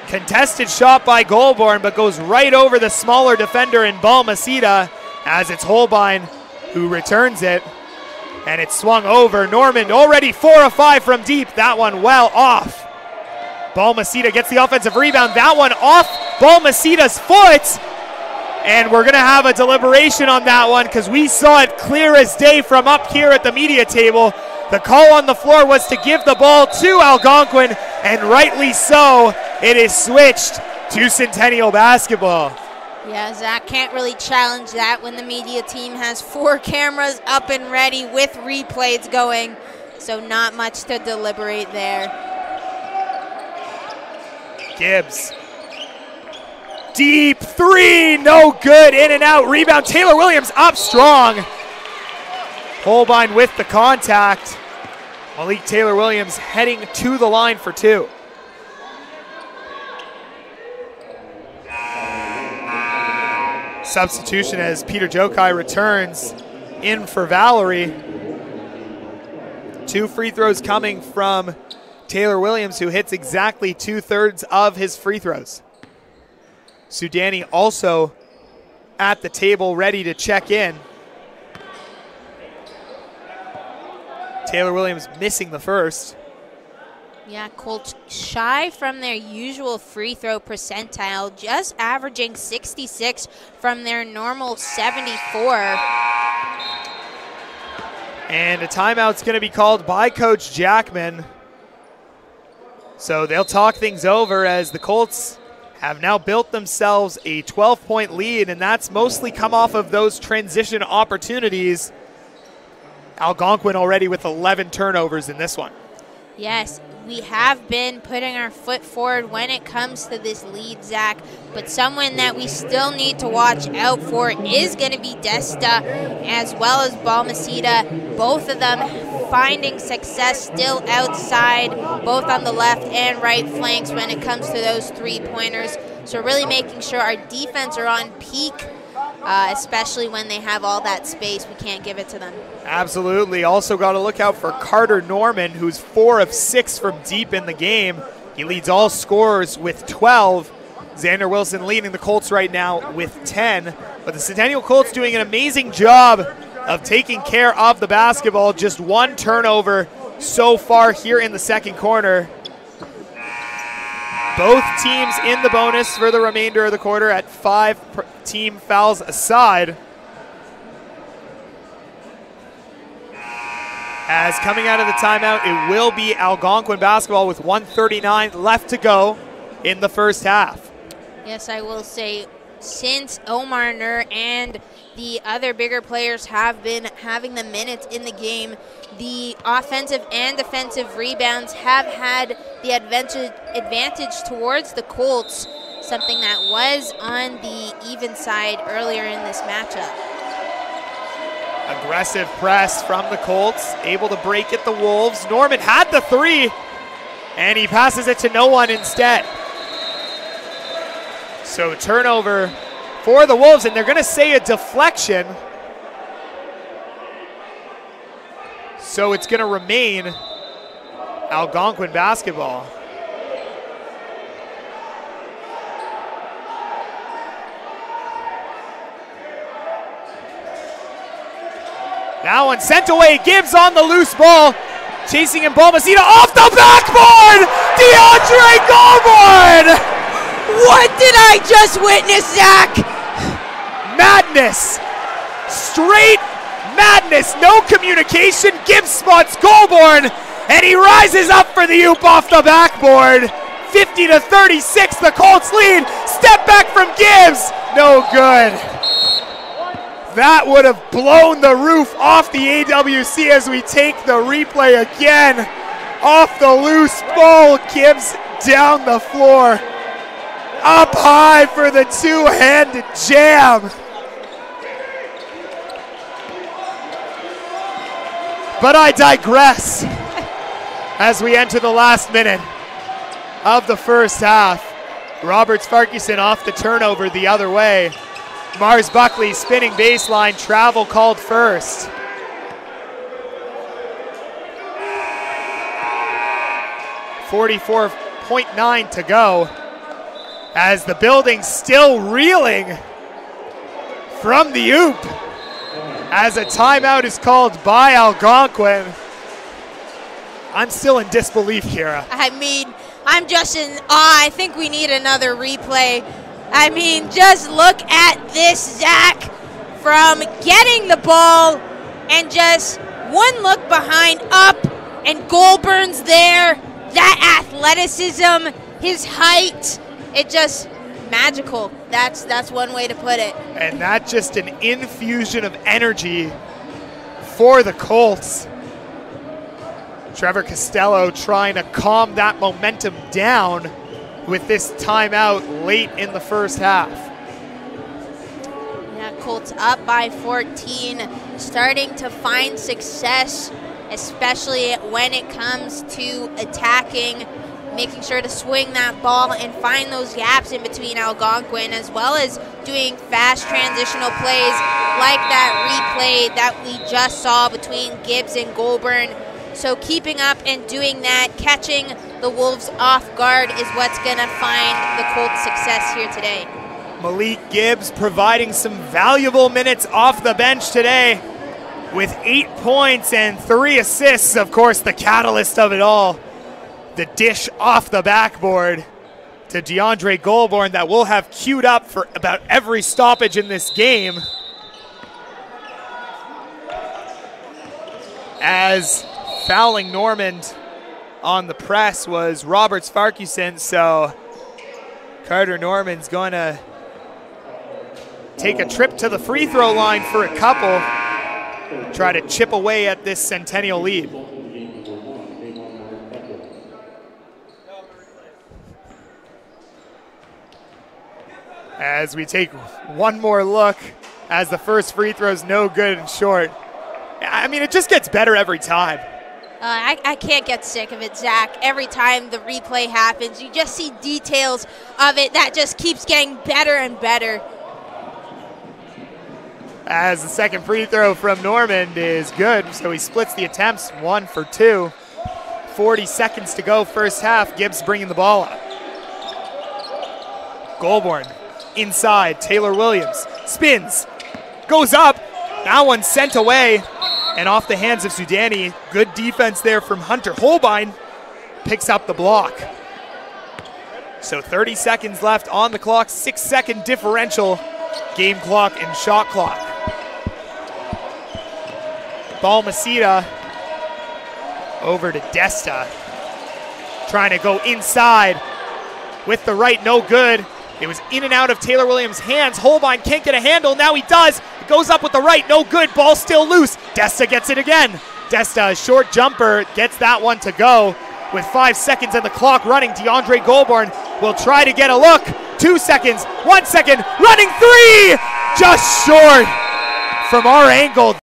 Contested shot by Goulbourn, but goes right over the smaller defender in Balmaceda as it's Holbein who returns it. And it's swung over. Norman already four of five from deep. That one well off. Balmaceda gets the offensive rebound. That one off Balmaceda's foot. And we're going to have a deliberation on that one because we saw it clear as day from up here at the media table. The call on the floor was to give the ball to Algonquin, and rightly so. It is switched to Centennial basketball. Yeah, Zach can't really challenge that when the media team has four cameras up and ready with replays going. So not much to deliberate there. Gibbs. Deep three, no good, in and out. Rebound, Taylor Williams up strong. Holbein with the contact. Malik Taylor Williams heading to the line for two. Substitution as Peter Jokai returns in for Valerie. Two free throws coming from Taylor Williams, who hits exactly two thirds of his free throws. Sudani also at the table ready to check in. Taylor Williams missing the first. Yeah, Colts shy from their usual free throw percentile, just averaging 66 from their normal 74. And a timeout's going to be called by Coach Jackman. So they'll talk things over as the Colts have now built themselves a 12 point lead, and that's mostly come off of those transition opportunities. Algonquin already with 11 turnovers in this one. Yes, we have been putting our foot forward when it comes to this lead, Zach. But someone that we still need to watch out for is going to be Desta as well as Balmaceda. Both of them finding success still outside, both on the left and right flanks when it comes to those three pointers. So, really making sure our defense are on peak uh, especially when they have all that space. We can't give it to them. Absolutely. Also, got to look out for Carter Norman, who's four of six from deep in the game. He leads all scorers with 12. Xander Wilson leading the Colts right now with 10. But the Centennial Colts doing an amazing job of taking care of the basketball. Just one turnover so far here in the second corner. Both teams in the bonus for the remainder of the quarter at five team fouls aside. As coming out of the timeout, it will be Algonquin basketball with 139 left to go in the first half. Yes, I will say, since Omar Nur and the other bigger players have been having the minutes in the game, the offensive and defensive rebounds have had the advantage, advantage towards the Colts, something that was on the even side earlier in this matchup. Aggressive press from the Colts, able to break at the Wolves. Norman had the three, and he passes it to no one instead. So turnover for the Wolves, and they're going to say a deflection. So it's going to remain Algonquin basketball. That one sent away. Gibbs on the loose ball. Chasing him, Balmaceda off the backboard! DeAndre Goulbourn! What did I just witness, Zach? Madness! Straight madness, no communication. Gibbs spots Goulbourn, and he rises up for the oop off the backboard. 50 to 36, the Colts lead. Step back from Gibbs, no good. That would have blown the roof off the AWC as we take the replay again. Off the loose ball, Gibbs down the floor. Up high for the two-handed jam. But I digress as we enter the last minute of the first half. Roberts Farquharson off the turnover the other way. Mars Buckley spinning baseline, travel called first. Forty-four point nine to go as the building still reeling from the oop as a timeout is called by Algonquin. I'm still in disbelief, Kira. I mean, I'm just in awe. I think we need another replay. I mean, just look at this, Zach, from getting the ball and just one look behind up, and Goulbourn's there. That athleticism, his height, it just magical. That's that's one way to put it. And that just an infusion of energy for the Colts. Trevor Costello trying to calm that momentum down with this timeout late in the first half. Yeah, Colts up by 14, starting to find success, especially when it comes to attacking making sure to swing that ball and find those gaps in between Algonquin, as well as doing fast transitional plays like that replay that we just saw between Gibbs and Goulbourn. So keeping up and doing that, catching the Wolves off guard is what's going to find the Colts success here today. Malik Gibbs providing some valuable minutes off the bench today with eight points and three assists, of course, the catalyst of it all. the dish off the backboard to DeAndre Goulbourn that we'll have queued up for about every stoppage in this game. As fouling Normand on the press was Roberts Farquharson, so Carter Norman's going to take a trip to the free throw line for a couple, try to chip away at this Centennial lead. As we take one more look, as the first free throw is no good and short. I mean, it just gets better every time. Uh, I, I can't get sick of it, Zach. Every time the replay happens, you just see details of it that just keeps getting better and better. As the second free throw from Normand is good, so he splits the attempts one for two. 40 seconds to go, first half. Gibbs bringing the ball up. Goulbourn inside. Taylor Williams spins, goes up. That one sent away and off the hands of Sudani. Good defense there from Hunter Holbein. Picks up the block. So 30 seconds left on the clock, six second differential, game clock and shot clock. Balmaceda over to Desta. Trying to go inside with the right, no good. It was in and out of Taylor Williams' hands. Holbein can't get a handle. Now he does. It goes up with the right, no good. Ball still loose. Desta gets it again. Desta, short jumper, gets that one to go. With five seconds and the clock running, DeAndre Goulbourn will try to get a look. Two seconds, one second, running three! Just short from our angle.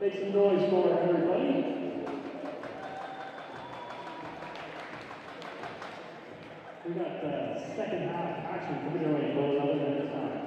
Make some noise for everybody. We got the second half action coming your way, goal other than this time.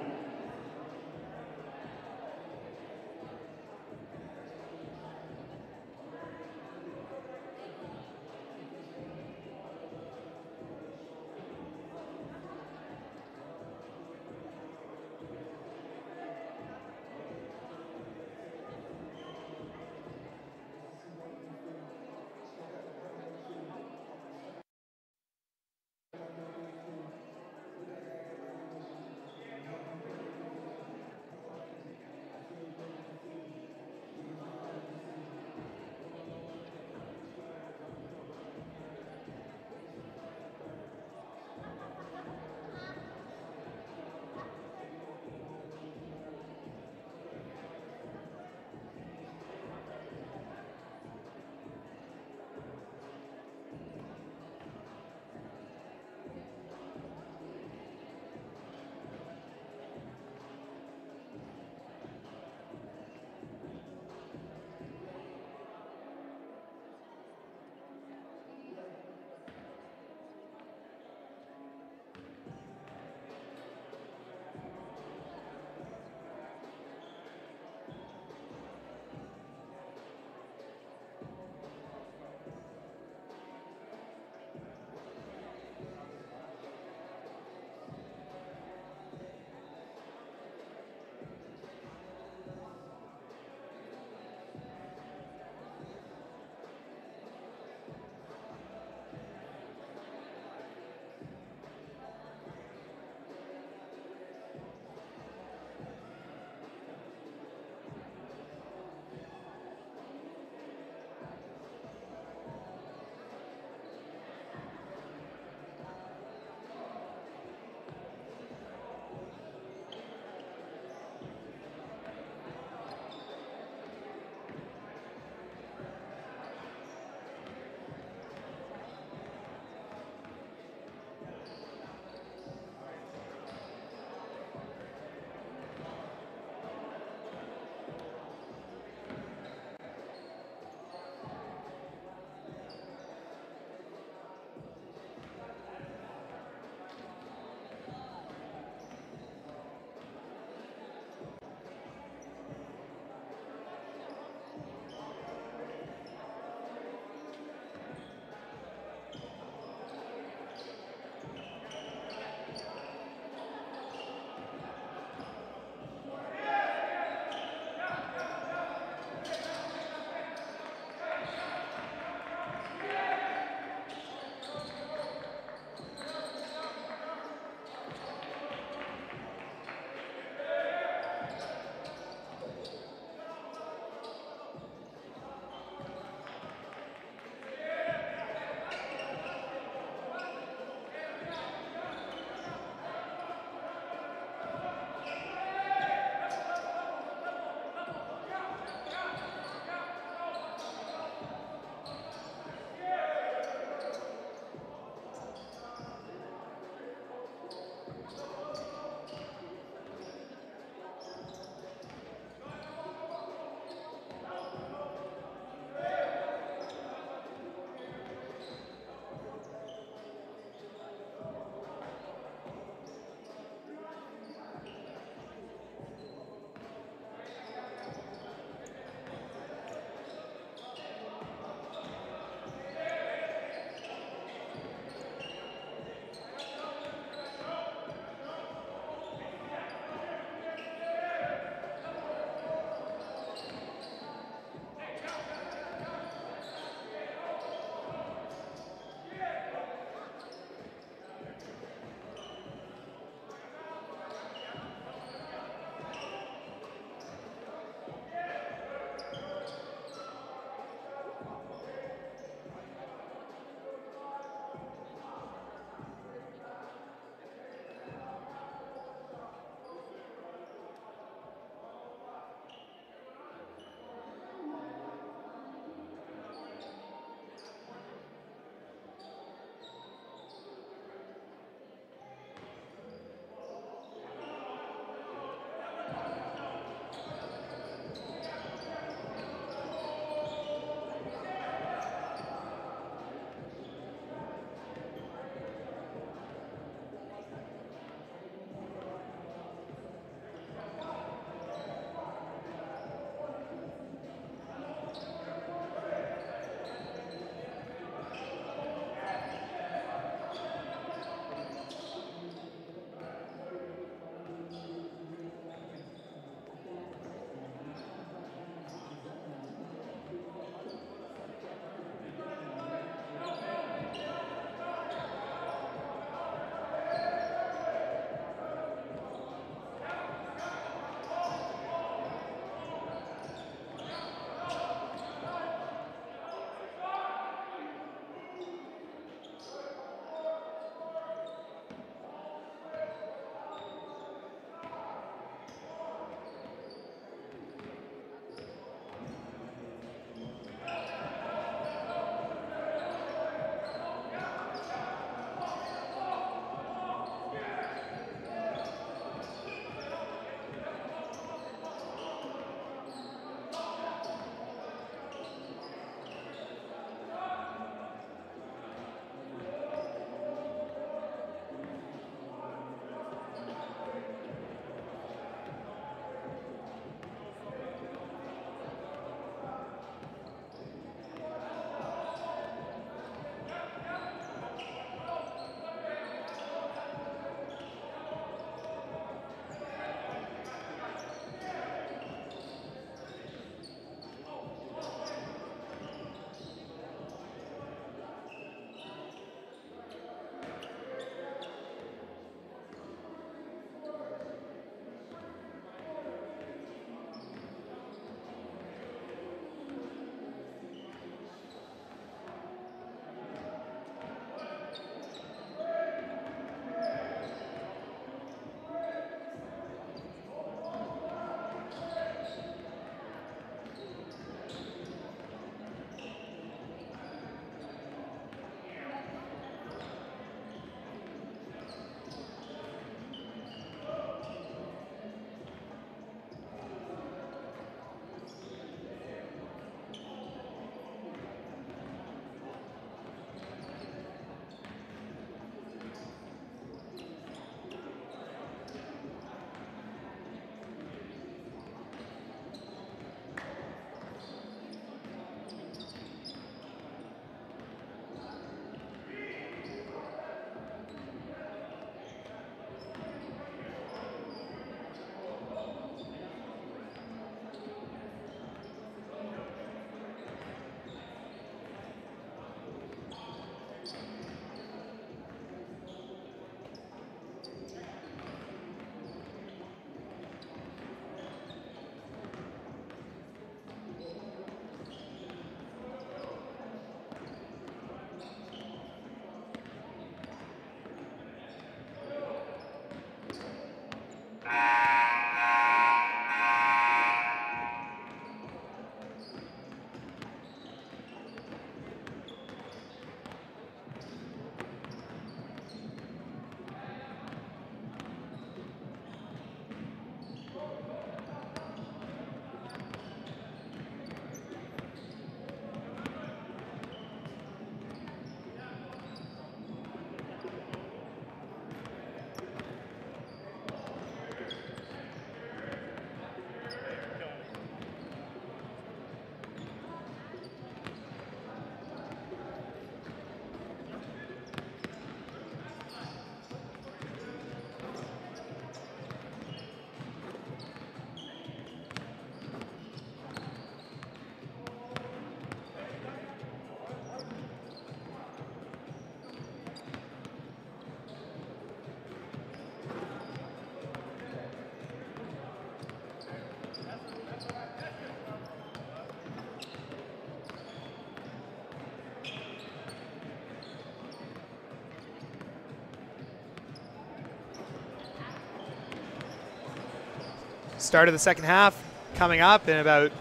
Start of the second half coming up in about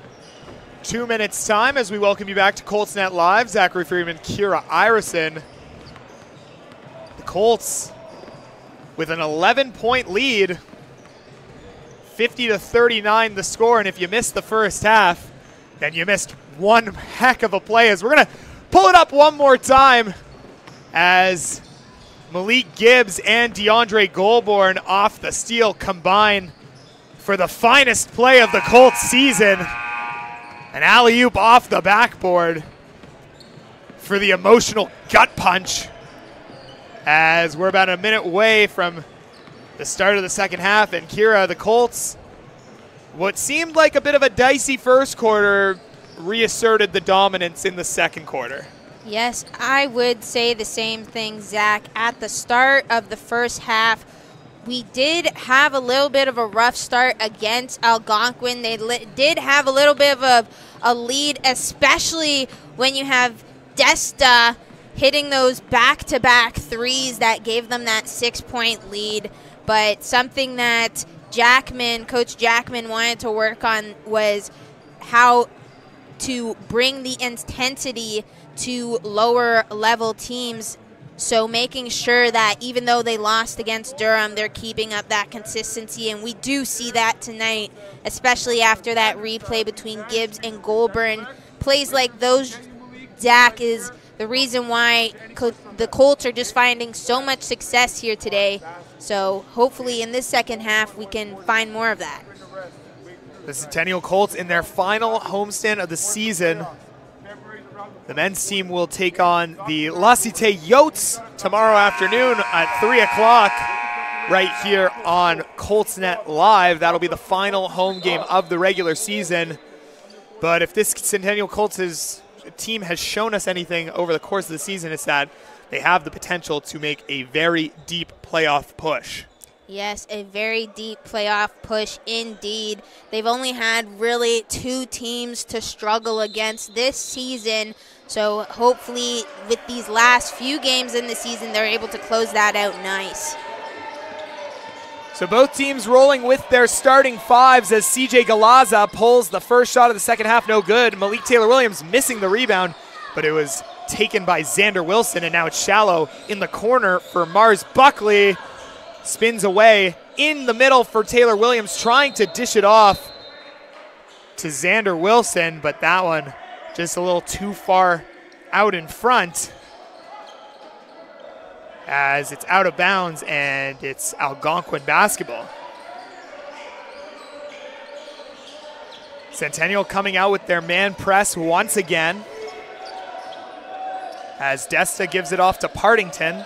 two minutes' time as we welcome you back to Coltsnet Live. Zachary Freeman, Kira Irison. The Colts with an 11 point lead, 50 to 39 the score. And if you missed the first half, then you missed one heck of a play. As we're going to pull it up one more time as Malik Gibbs and DeAndre Goulbourn off the steal combine for the finest play of the Colts season. An alley oop off the backboard for the emotional gut punch as we're about a minute away from the start of the second half. And Kira, the Colts, what seemed like a bit of a dicey first quarter, reasserted the dominance in the second quarter. Yes, I would say the same thing, Zach. At the start of the first half, we did have a little bit of a rough start against Algonquin. They li- did have a little bit of a, a lead, especially when you have Desta hitting those back to back threes that gave them that six point lead. But something that Jackman, Coach Jackman, wanted to work on was how to bring the intensity to lower level teams. So making sure that even though they lost against Durham, they're keeping up that consistency. And we do see that tonight, especially after that replay between Gibbs and Goulbourn. Plays like those, Dak is the reason why the Colts are just finding so much success here today. So hopefully in this second half, we can find more of that. The Centennial Colts in their final homestand of the season. The men's team will take on the La Cité Yotes tomorrow afternoon at 3 o'clock right here on Coltsnet Live. That'll be the final home game of the regular season. But if this Centennial Colts is team has shown us anything over the course of the season, it's that they have the potential to make a very deep playoff push. Yes, a very deep playoff push indeed. They've only had really two teams to struggle against this season. So hopefully, with these last few games in the season, they're able to close that out nice. So both teams rolling with their starting fives as CJ Galaza pulls the first shot of the second half, no good. Malik Taylor Williams missing the rebound, but it was taken by Xander Wilson, and now it's Shallo in the corner for Mars Buckley. Spins away in the middle for Taylor Williams, trying to dish it off to Xander Wilson, but that one just a little too far out in front as it's out of bounds and it's Algonquin basketball. Centennial coming out with their man press once again as Desta gives it off to Partington.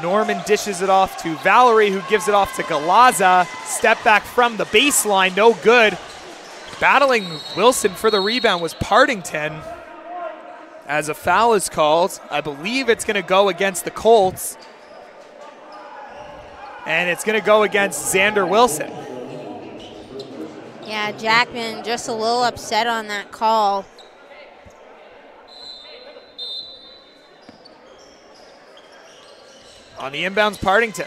Norman dishes it off to Valerie, who gives it off to Galaza. Step back from the baseline, no good. Battling Wilson for the rebound was Partington as a foul is called. I believe it's going to go against the Colts. And it's going to go against Xander Wilson. Yeah, Jackman just a little upset on that call. On the inbounds, Partington.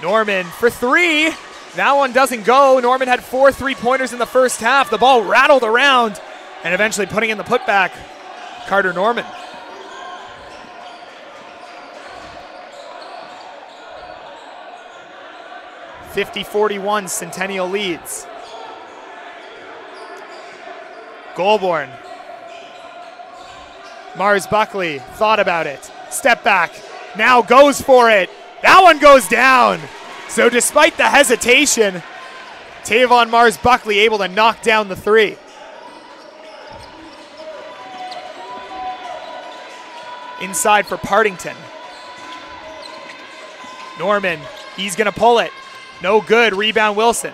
Norman for three. That one doesn't go. Norman had four three pointers in the first half. The ball rattled around and eventually putting in the putback, Carter Norman. Fifty forty-one, Centennial leads. Goulbourn. Mars Buckley thought about it. Step back. Now goes for it. That one goes down. So despite the hesitation, Tavonn Mars Buckley able to knock down the three. Inside for Partington. Norman, he's going to pull it. No good. Rebound Wilson.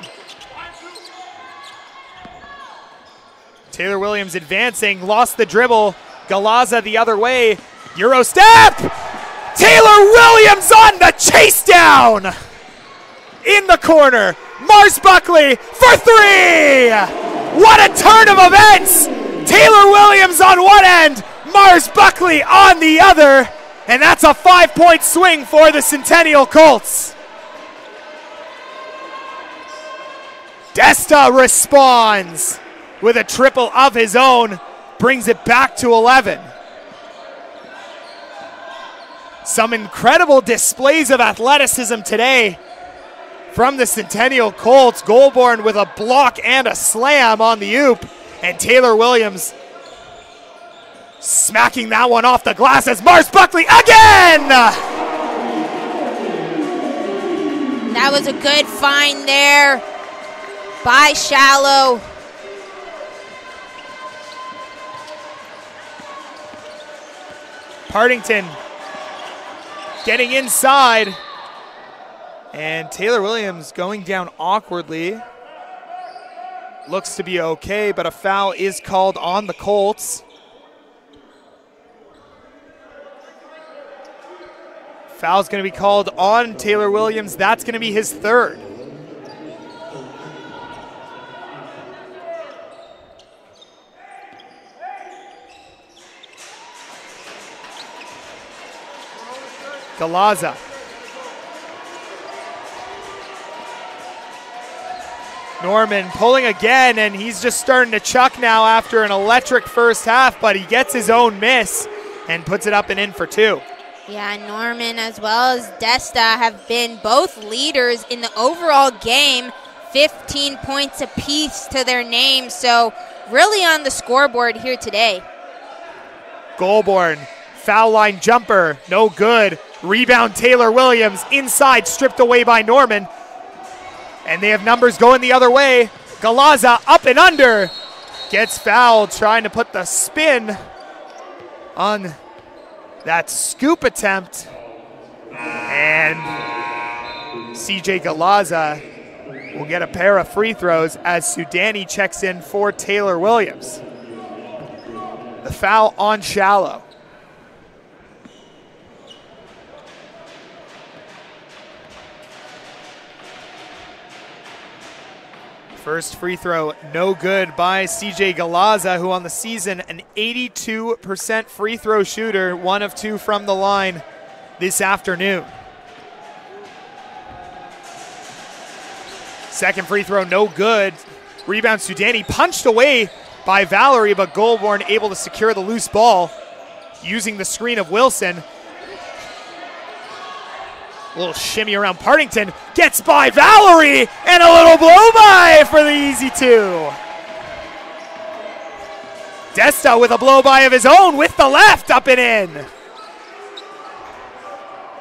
Taylor Williams advancing, lost the dribble. Galaza the other way. Euro step! Taylor Williams on the chase down! In the corner. Mars Buckley for three! What a turn of events! Taylor Williams on one end, Mars Buckley on the other, and that's a five point swing for the Centennial Colts. Desta responds with a triple of his own, brings it back to 11. Some incredible displays of athleticism today from the Centennial Colts. Goulbourn with a block and a slam on the oop, and Taylor Williams smacking that one off the glass as Mars Buckley again! That was a good find there by Shallo. Partington getting inside. And Taylor Williams going down awkwardly. Looks to be okay, but a foul is called on the Colts. Foul's going to be called on Taylor Williams. That's going to be his third. Galaza. Norman pulling again, and he's just starting to chuck now after an electric first half, but he gets his own miss and puts it up and in for two. Yeah, Norman as well as Desta have been both leaders in the overall game, 15 points apiece to their name. So, really on the scoreboard here today. Goulbourn, foul line jumper, no good. Rebound Taylor Williams, inside, stripped away by Norman. And they have numbers going the other way. Galaza up and under. Gets fouled, trying to put the spin on that scoop attempt. And CJ Galaza will get a pair of free throws as Sudani checks in for Taylor Williams. The foul on Shallo. First free throw, no good by CJ Galaza, who on the season, an 82% free throw shooter, one of two from the line this afternoon. Second free throw, no good. Rebound, Sudani punched away by Valerie, but Goulbourn able to secure the loose ball using the screen of Wilson. A little shimmy around Partington. Gets by Valerie. And a little blow by for the easy two. Desta with a blow by of his own with the left up and in.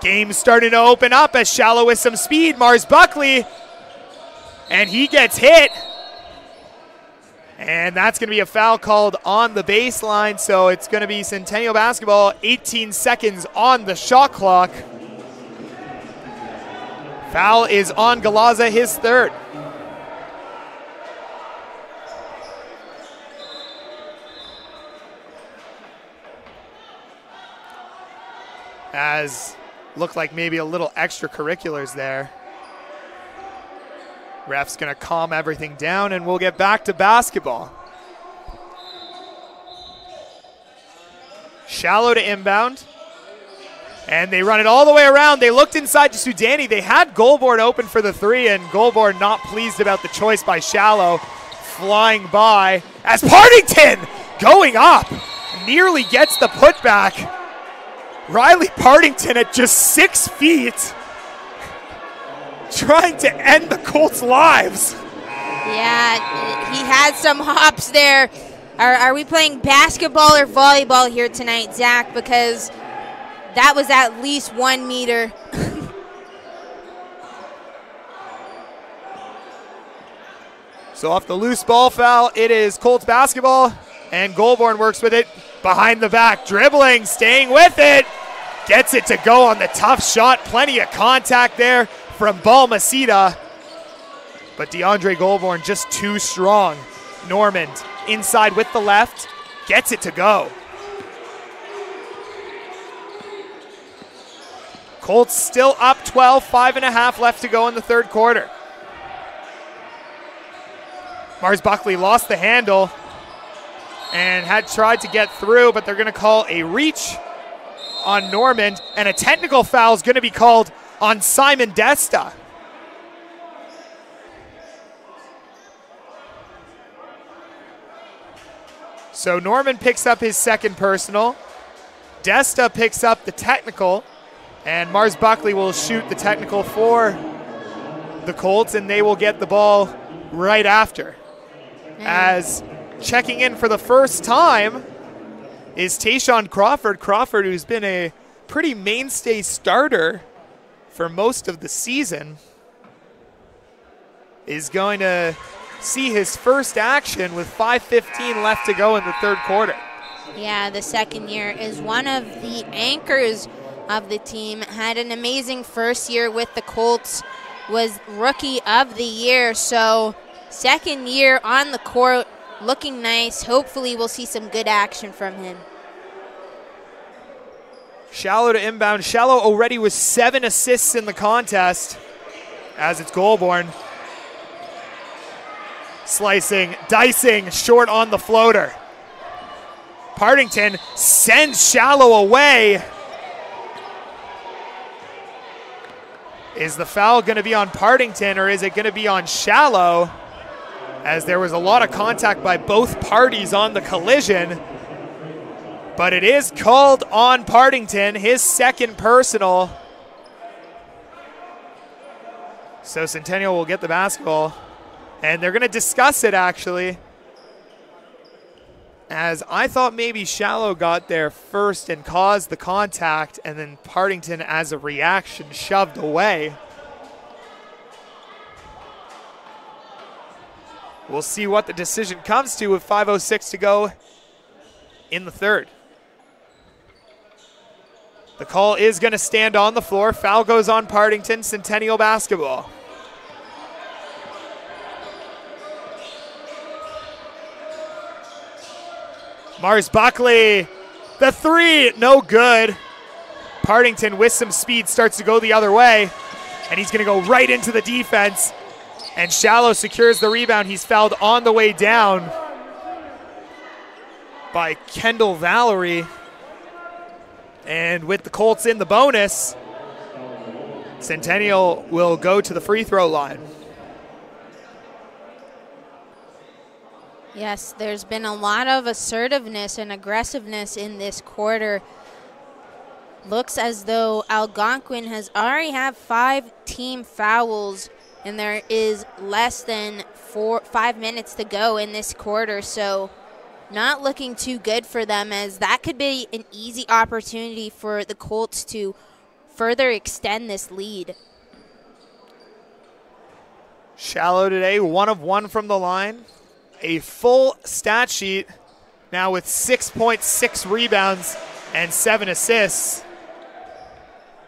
Game starting to open up as Shallo with some speed. Mars Buckley. And he gets hit. And that's going to be a foul called on the baseline. So it's going to be Centennial basketball. 18 seconds on the shot clock. Foul is on Galaza, his third. As looked like maybe a little extracurriculars there. Ref's going to calm everything down and we'll get back to basketball. Shallo to inbound. And they run it all the way around. They looked inside to Sudani. They had Goulbourn open for the three, and Goulbourn not pleased about the choice by Shallo. Flying by as Partington going up. Nearly gets the putback. Riley Partington at just six feet. Trying to end the Colts' lives. Yeah, he had some hops there. Are, are we playing basketball or volleyball here tonight, Zach? Because that was at least one meter. so off the loose ball foul, it is Colts basketball, and Goulbourn works with it behind the back, dribbling, staying with it, gets it to go on the tough shot. Plenty of contact there from Balmaceda, but DeAndre Goulbourn just too strong. Norman inside with the left, gets it to go. Colts still up 12, five and a half left to go in the third quarter. Mars Buckley lost the handle and had tried to get through, but they're going to call a reach on Norman, and a technical foul is going to be called on Simon Desta. So Norman picks up his second personal. Desta picks up the technical. And Mars Buckley will shoot the technical for the Colts, and they will get the ball right after. Mm. As checking in for the first time is Tayshawn Crawford. Crawford, who's been a pretty mainstay starter for most of the season, is going to see his first action with 5.15 left to go in the third quarter. Yeah, the second year is one of the anchors of the team. Had an amazing first year with the Colts, was rookie of the year. So, second year on the court, looking nice. Hopefully, we'll see some good action from him. Shallo to inbound. Shallo already with seven assists in the contest as it's Goulbourn. Slicing, dicing, short on the floater. Partington sends Shallo away. Is the foul going to be on Partington or is it going to be on Shallo? As there was a lot of contact by both parties on the collision. But it is called on Partington, his second personal. So Centennial will get the basketball. And they're going to discuss it actually. As I thought maybe Shallo got there first and caused the contact, and then Partington, as a reaction, shoved away. We'll see what the decision comes to with 5.06 to go in the third. The call is going to stand on the floor. Foul goes on Partington, Centennial basketball. Mars Buckley, the three, no good. Partington with some speed starts to go the other way, and he's going to go right into the defense. And Shallo secures the rebound. He's fouled on the way down by Kendall Valerie. And with the Colts in the bonus, Centennial will go to the free throw line. Yes, there's been a lot of assertiveness and aggressiveness in this quarter. Looks as though Algonquin has already had five team fouls, and there is less than four five minutes to go in this quarter. So, not looking too good for them, as that could be an easy opportunity for the Colts to further extend this lead. Shallo today, one of one from the line. A full stat sheet now with 6.6 rebounds and seven assists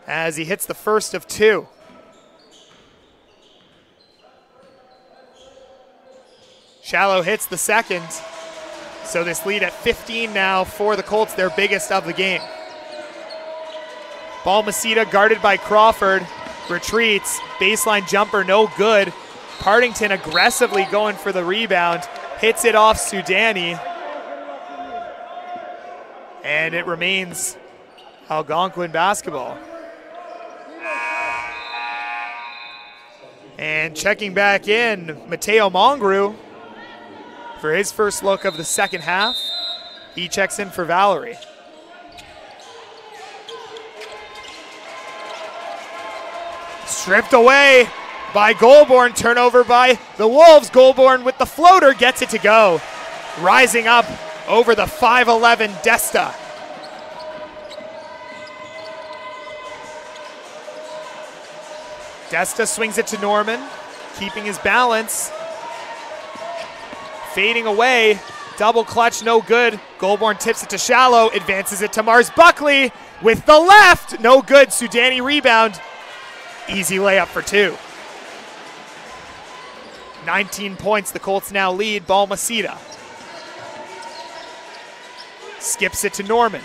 as he hits the first of two. Shallo hits the second. So this lead at 15 now for the Colts, their biggest of the game. Balmaceda guarded by Crawford, retreats, baseline jumper, no good. Partington aggressively going for the rebound, hits it off Sudani. And it remains Algonquin basketball. And checking back in, Mateo Mongru for his first look of the second half. He checks in for Valerie. Stripped away by Goulbourn. Turnover by the Wolves. Goulbourn with the floater gets it to go. Rising up over the 5'11 Desta. Desta swings it to Norman, keeping his balance. Fading away. Double clutch, no good. Goulbourn tips it to Shallo, advances it to Mars Buckley with the left. No good. Sudani rebound. Easy layup for two. 19 points. The Colts now lead. Balmaceda. Skips it to Norman.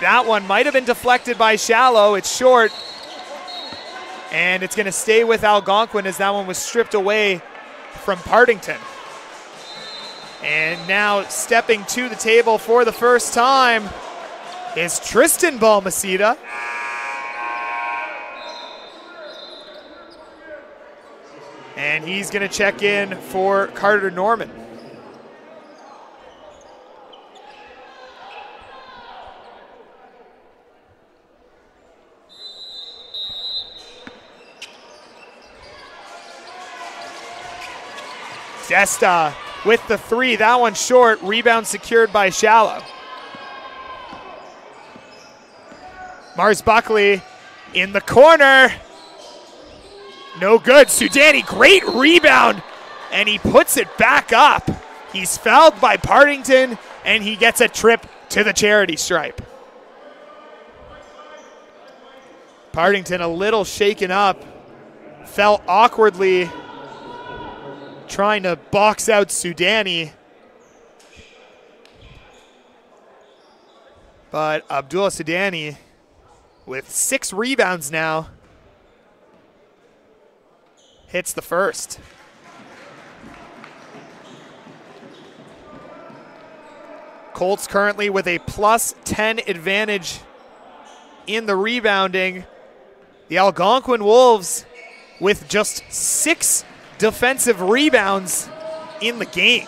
That one might have been deflected by Shallo. It's short. And it's going to stay with Algonquin as that one was stripped away from Partington. And now stepping to the table for the first time is Tristan Balmaceda. And he's going to check in for Carter Norman. Desta with the three. That one short. Rebound secured by Shallo. Mars Buckley in the corner. No good. Sudani, great rebound. And he puts it back up. He's fouled by Partington, and he gets a trip to the charity stripe. Partington a little shaken up, fell awkwardly trying to box out Sudani. But Abdullah Sudani with six rebounds now hits the first. Colts currently with a plus 10 advantage in the rebounding. The Algonquin Wolves with just six defensive rebounds in the game.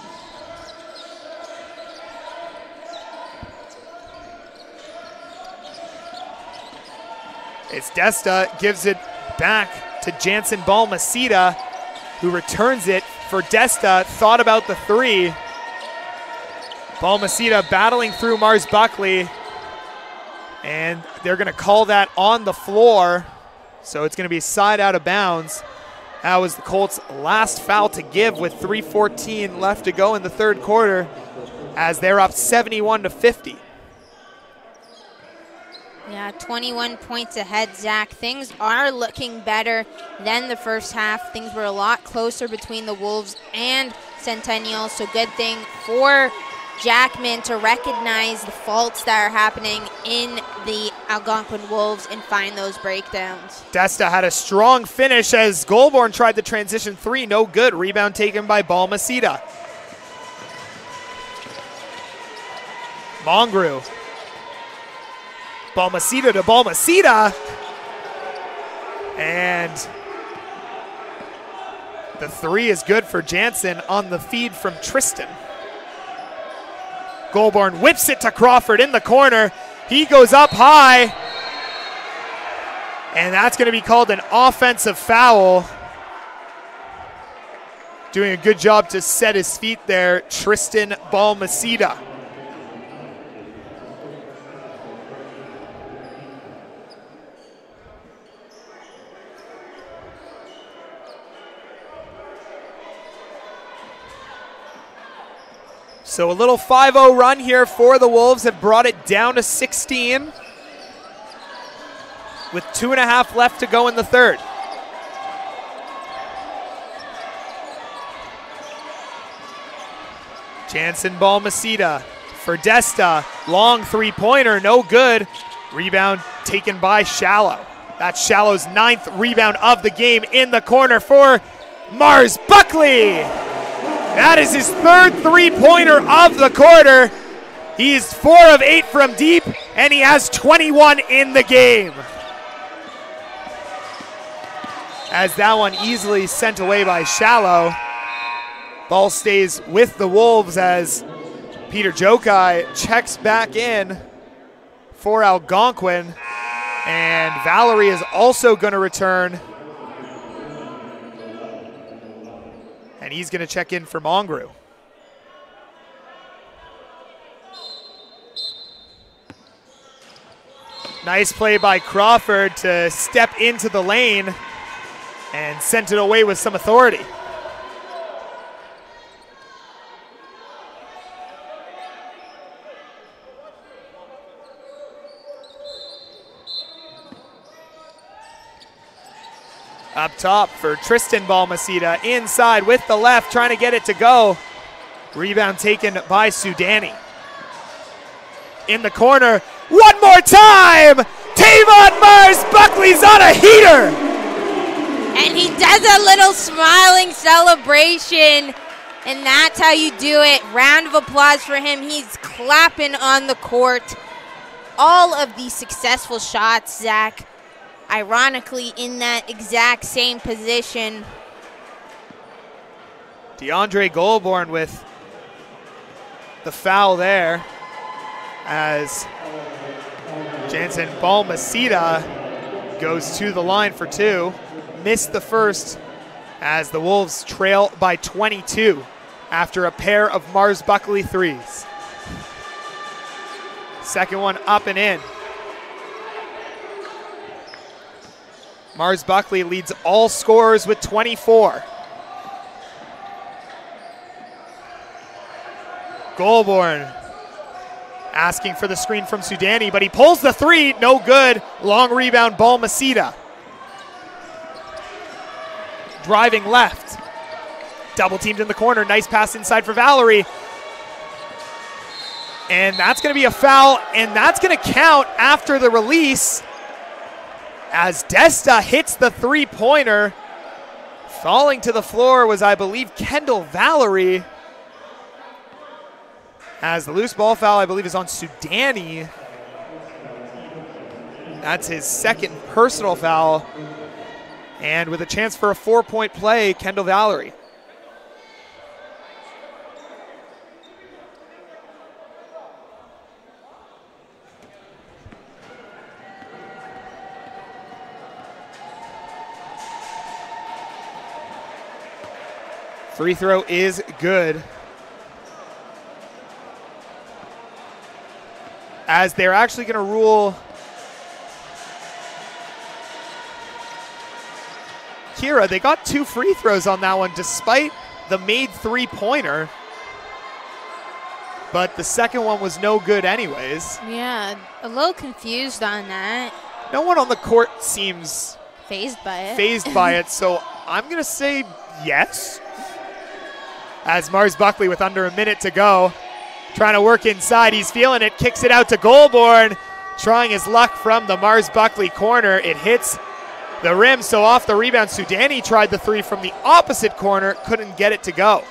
It's Desta gives it back to Jansen Balmaceda, who returns it for Desta. Thought about the three. Balmaceda battling through Mars Buckley, and they're going to call that on the floor. So it's going to be side out of bounds. That was the Colts' last foul to give with 3:14 left to go in the third quarter, as they're up 71 to 50. Yeah, 21 points ahead, Zach. Things are looking better than the first half. Things were a lot closer between the Wolves and Centennial, so good thing for Jackman to recognize the faults that are happening in the Algonquin Wolves and find those breakdowns. Desta had a strong finish as Goulbourn tried the transition three. No good. Rebound taken by Balmaceda. Mongru. Balmaceda to Balmaceda. And the three is good for Jansen on the feed from Tristan. Goulbourn whips it to Crawford in the corner. He goes up high. And that's going to be called an offensive foul. Doing a good job to set his feet there, Tristan Balmaceda. So a little 5-0 run here for the Wolves have brought it down to 16 with two and a half left to go in the third. Jansen Balmaceda for Desta. Long three-pointer, no good. Rebound taken by Shallo. That's Shallo's ninth rebound of the game in the corner for Mars Buckley. That is his third three-pointer of the quarter. He is four of eight from deep, and he has 21 in the game. As that one easily sent away by Shallo. Ball stays with the Wolves as Peter Jokai checks back in for Algonquin. And Valerie is also going to return and he's going to check in for Mongru. Nice play by Crawford to step into the lane and sent it away with some authority. Up top for Tristan Balmaceda. Inside with the left, trying to get it to go. Rebound taken by Sudani. In the corner. One more time! Tavonn Mars Buckley's on a heater! And he does a little smiling celebration. And that's how you do it. Round of applause for him. He's clapping on the court. All of these successful shots, Zach, ironically in that exact same position. DeAndre Goulbourn with the foul there as Jansen Balmaceda goes to the line for two. Missed the first as the Wolves trail by 22 after a pair of Mars Buckley threes. Second one up and in. Mars Buckley leads all scorers with 24. Goulbourn asking for the screen from Sudani, but he pulls the three, no good. Long rebound, Balmaceda. Driving left. Double teamed in the corner. Nice pass inside for Valerie. And that's going to be a foul, and that's going to count after the release as Desta hits the three pointer. Falling to the floor was, I believe, Kendall Valerie. As the loose ball foul, I believe, is on Sudani. That's his second personal foul. And with a chance for a four point play, Kendall Valerie. Free throw is good. As they're actually going to rule Kira, they got two free throws on that one despite the made three pointer. But the second one was no good, anyways. Yeah, a little confused on that. No one on the court seems Fazed by it. fazed by it, so I'm going to say yes. As Mars Buckley, with under a minute to go, trying to work inside. He's feeling it, kicks it out to Goulbourn, trying his luck from the Mars Buckley corner. It hits the rim, so off the rebound. Sudani tried the three from the opposite corner, couldn't get it to go.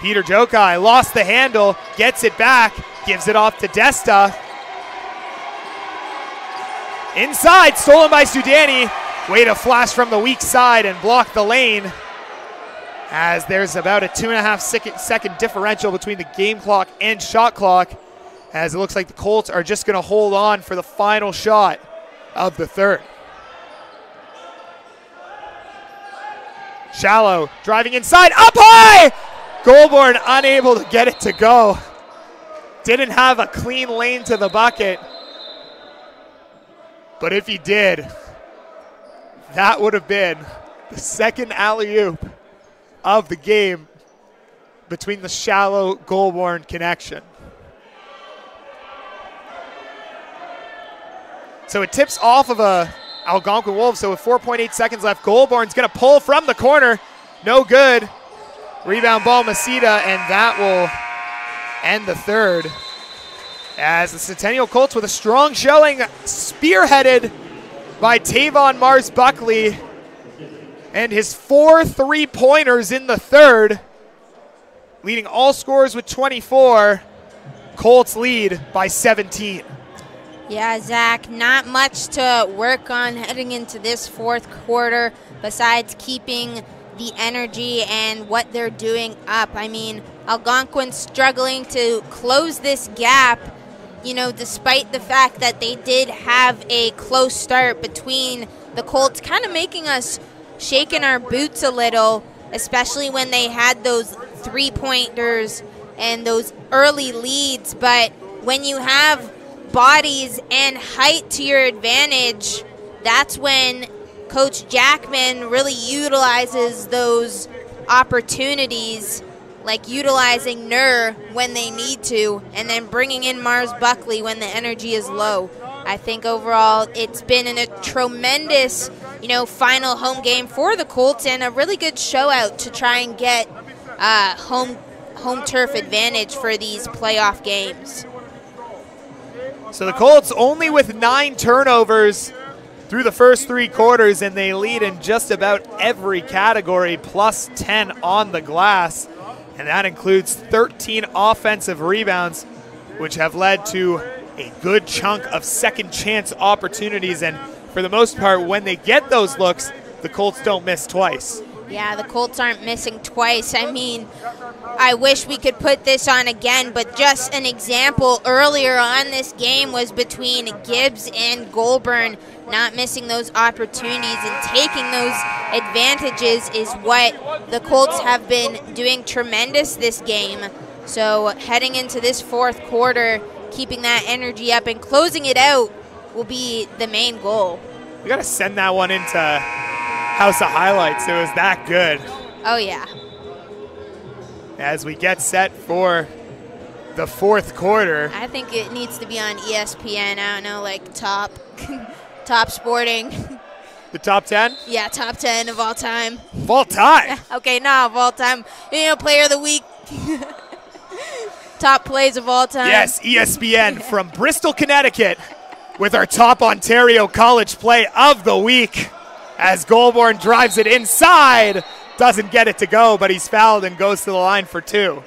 Peter Jokai lost the handle, gets it back, gives it off to Desta. Inside, stolen by Sudani. Way to flash from the weak side and block the lane. As there's about a two and a half second, second differential between the game clock and shot clock. As it looks like the Colts are just going to hold on for the final shot of the third. Shallo driving inside, up high! Goulbourn unable to get it to go. Didn't have a clean lane to the bucket. But if he did, that would have been the second alley oop of the game between the Shallo Goulbourn connection. So it tips off of a Algonquin Wolves. So with 4.8 seconds left, Goulbourn's going to pull from the corner. No good. Rebound Balmaceda, and that will end the third. As the Centennial Colts with a strong showing, spearheaded by Tavonn Mars Buckley and his four three pointers in the third, leading all scorers with 24. Colts lead by 17. Yeah, Zach, not much to work on heading into this fourth quarter besides keeping the energy and what they're doing up. I mean, Algonquin struggling to close this gap, you know, despite the fact that they did have a close start between the Colts, kind of making us shaking our boots a little, especially when they had those three pointers and those early leads. But when you have bodies and height to your advantage, that's when Coach Jackman really utilizes those opportunities, like utilizing Nur when they need to, and then bringing in Mars Buckley when the energy is low. I think overall it's been a tremendous, you know, final home game for the Colts and a really good show out to try and get uh, home home turf advantage for these playoff games. So the Colts only with nine turnovers through the first three quarters, and they lead in just about every category, plus 10 on the glass. And that includes 13 offensive rebounds, which have led to a good chunk of second chance opportunities. And for the most part, when they get those looks, the Colts don't miss twice. Yeah, the Colts aren't missing twice. I mean, I wish we could put this on again, but just an example earlier on this game was between Gibbs and Goulbourn. Not missing those opportunities and taking those advantages is what the Colts have been doing tremendous this game. So, heading into this fourth quarter, keeping that energy up and closing it out will be the main goal. We got to send that one into House of Highlights. It was that good. Oh, yeah. As we get set for the fourth quarter. I think it needs to be on ESPN. I don't know, like top, top sporting. The top 10? Yeah, top 10 of all time. Of all time? okay, not of all time. You know, player of the week. top plays of all time. Yes, ESPN from Bristol, Connecticut with our top Ontario college play of the week as Goulbourn drives it inside. Doesn't get it to go, but he's fouled and goes to the line for two.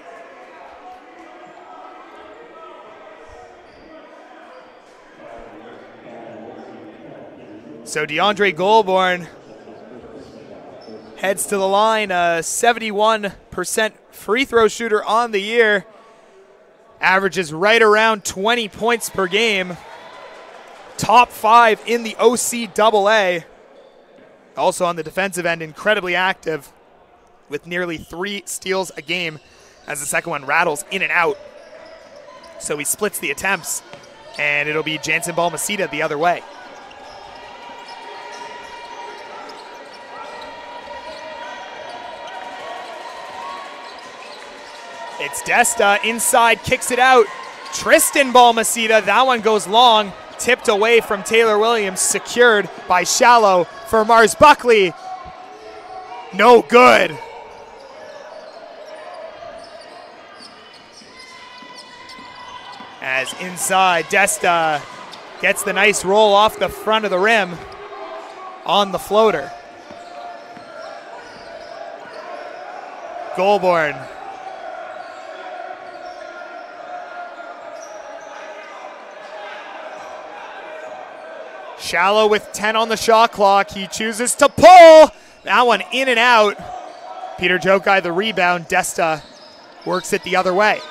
So DeAndre Goulbourn heads to the line, a 71% free throw shooter on the year, averages right around 20 points per game, top five in the OCAA. Also on the defensive end, incredibly active with nearly three steals a game as the second one rattles in and out. So he splits the attempts, and it'll be Jansen Balmaceda the other way. It's Desta inside, kicks it out. Tristan Balmaceda, that one goes long, tipped away from Taylor Williams, secured by Shallo for Mars Buckley. No good. As inside, Desta gets the nice roll off the front of the rim on the floater. Goulbourn Shallo with 10 on the shot clock. He chooses to pull. That one in and out. Peter Jokai the rebound. Desta works it the other way.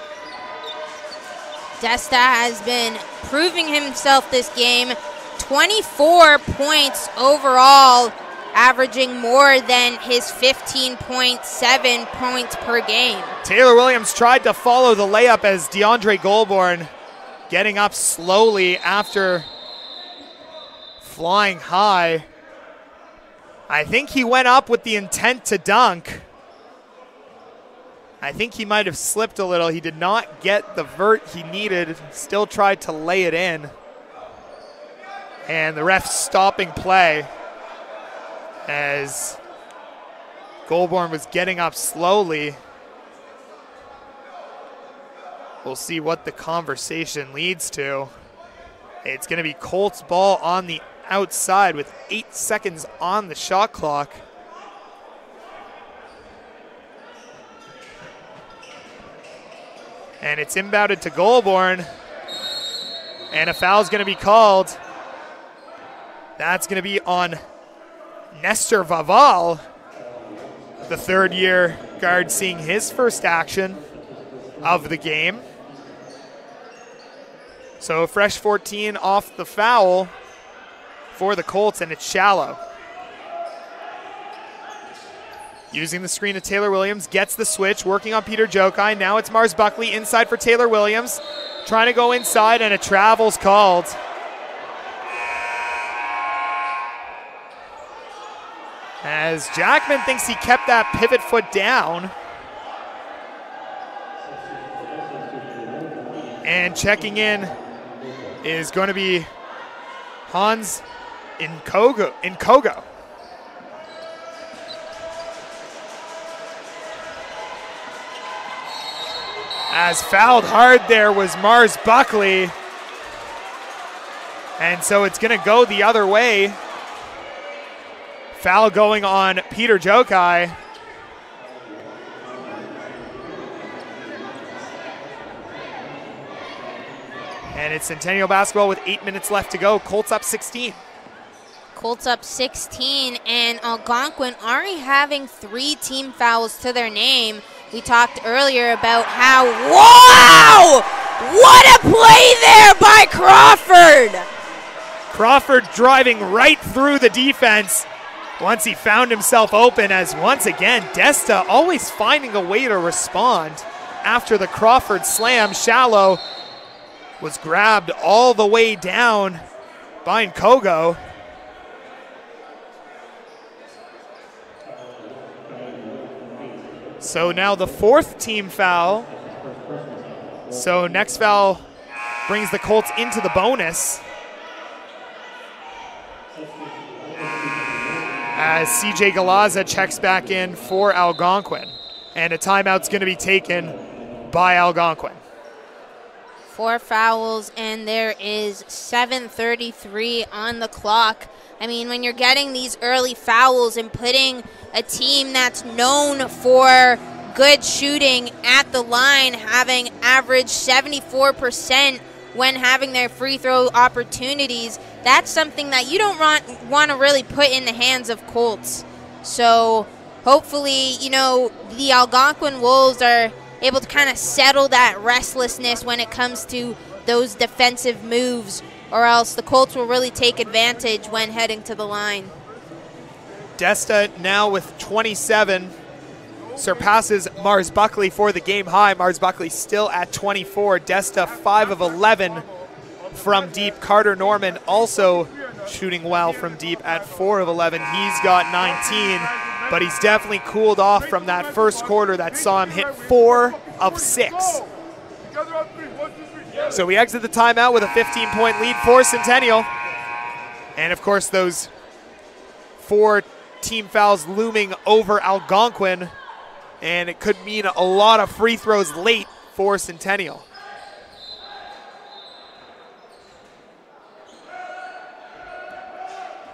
Desta has been proving himself this game. 24 points overall, averaging more than his 15.7 points per game. Taylor Williams tried to follow the layup as DeAndre Goulbourn getting up slowly after flying high. I think he went up with the intent to dunk. I think he might have slipped a little. He did not get the vert he needed, still tried to lay it in. And the ref stopping play as Goulbourn was getting up slowly. We'll see what the conversation leads to. It's going to be Colts ball on the outside with eight seconds on the shot clock. And it's inbounded to Goulbourn. And a foul is going to be called. That's going to be on Nestor Vaval, the third year guard, seeing his first action of the game. So fresh 14 off the foul for the Colts, and it's Shallo. Using the screen of Taylor Williams, gets the switch, working on Peter Jokai. Now it's Mars Buckley inside for Taylor Williams. Trying to go inside, and a travel's called. As Jackman thinks he kept that pivot foot down. And checking in is going to be Hans in Kogo. Nkogo. As fouled hard there was Mars Buckley. And so it's going to go the other way. Foul going on Peter Jokai. And it's Centennial basketball with eight minutes left to go. Colts up 16. Colts up 16, and Algonquin already having three team fouls to their name. We talked earlier about how, wow! What a play there by Crawford! Crawford driving right through the defense once he found himself open, as once again, Desta always finding a way to respond after the Crawford slam. Shallo was grabbed all the way down by Nkogo. So now the fourth team foul. So next foul brings the Colts into the bonus. As CJ Galaza checks back in for Algonquin. And a timeout's going to be taken by Algonquin. Four fouls, and there is 7.33 on the clock. I mean, when you're getting these early fouls and putting a team that's known for good shooting at the line, having averaged 74% when having their free throw opportunities, that's something that you don't want, want to really put in the hands of Colts. So hopefully, you know, the Algonquin Wolves are able to kind of settle that restlessness when it comes to those defensive moves, or else the Colts will really take advantage when heading to the line. Desta now with 27 surpasses Mars Buckley for the game high. Mars Buckley still at 24. Desta 5 of 11 from deep. Carter Norman also shooting well from deep at 4 of 11. He's got 19, but he's definitely cooled off from that first quarter that saw him hit 4 of 6. So we exit the timeout with a 15 point lead for Centennial. And of course, those four team fouls looming over Algonquin. And it could mean a lot of free throws late for Centennial.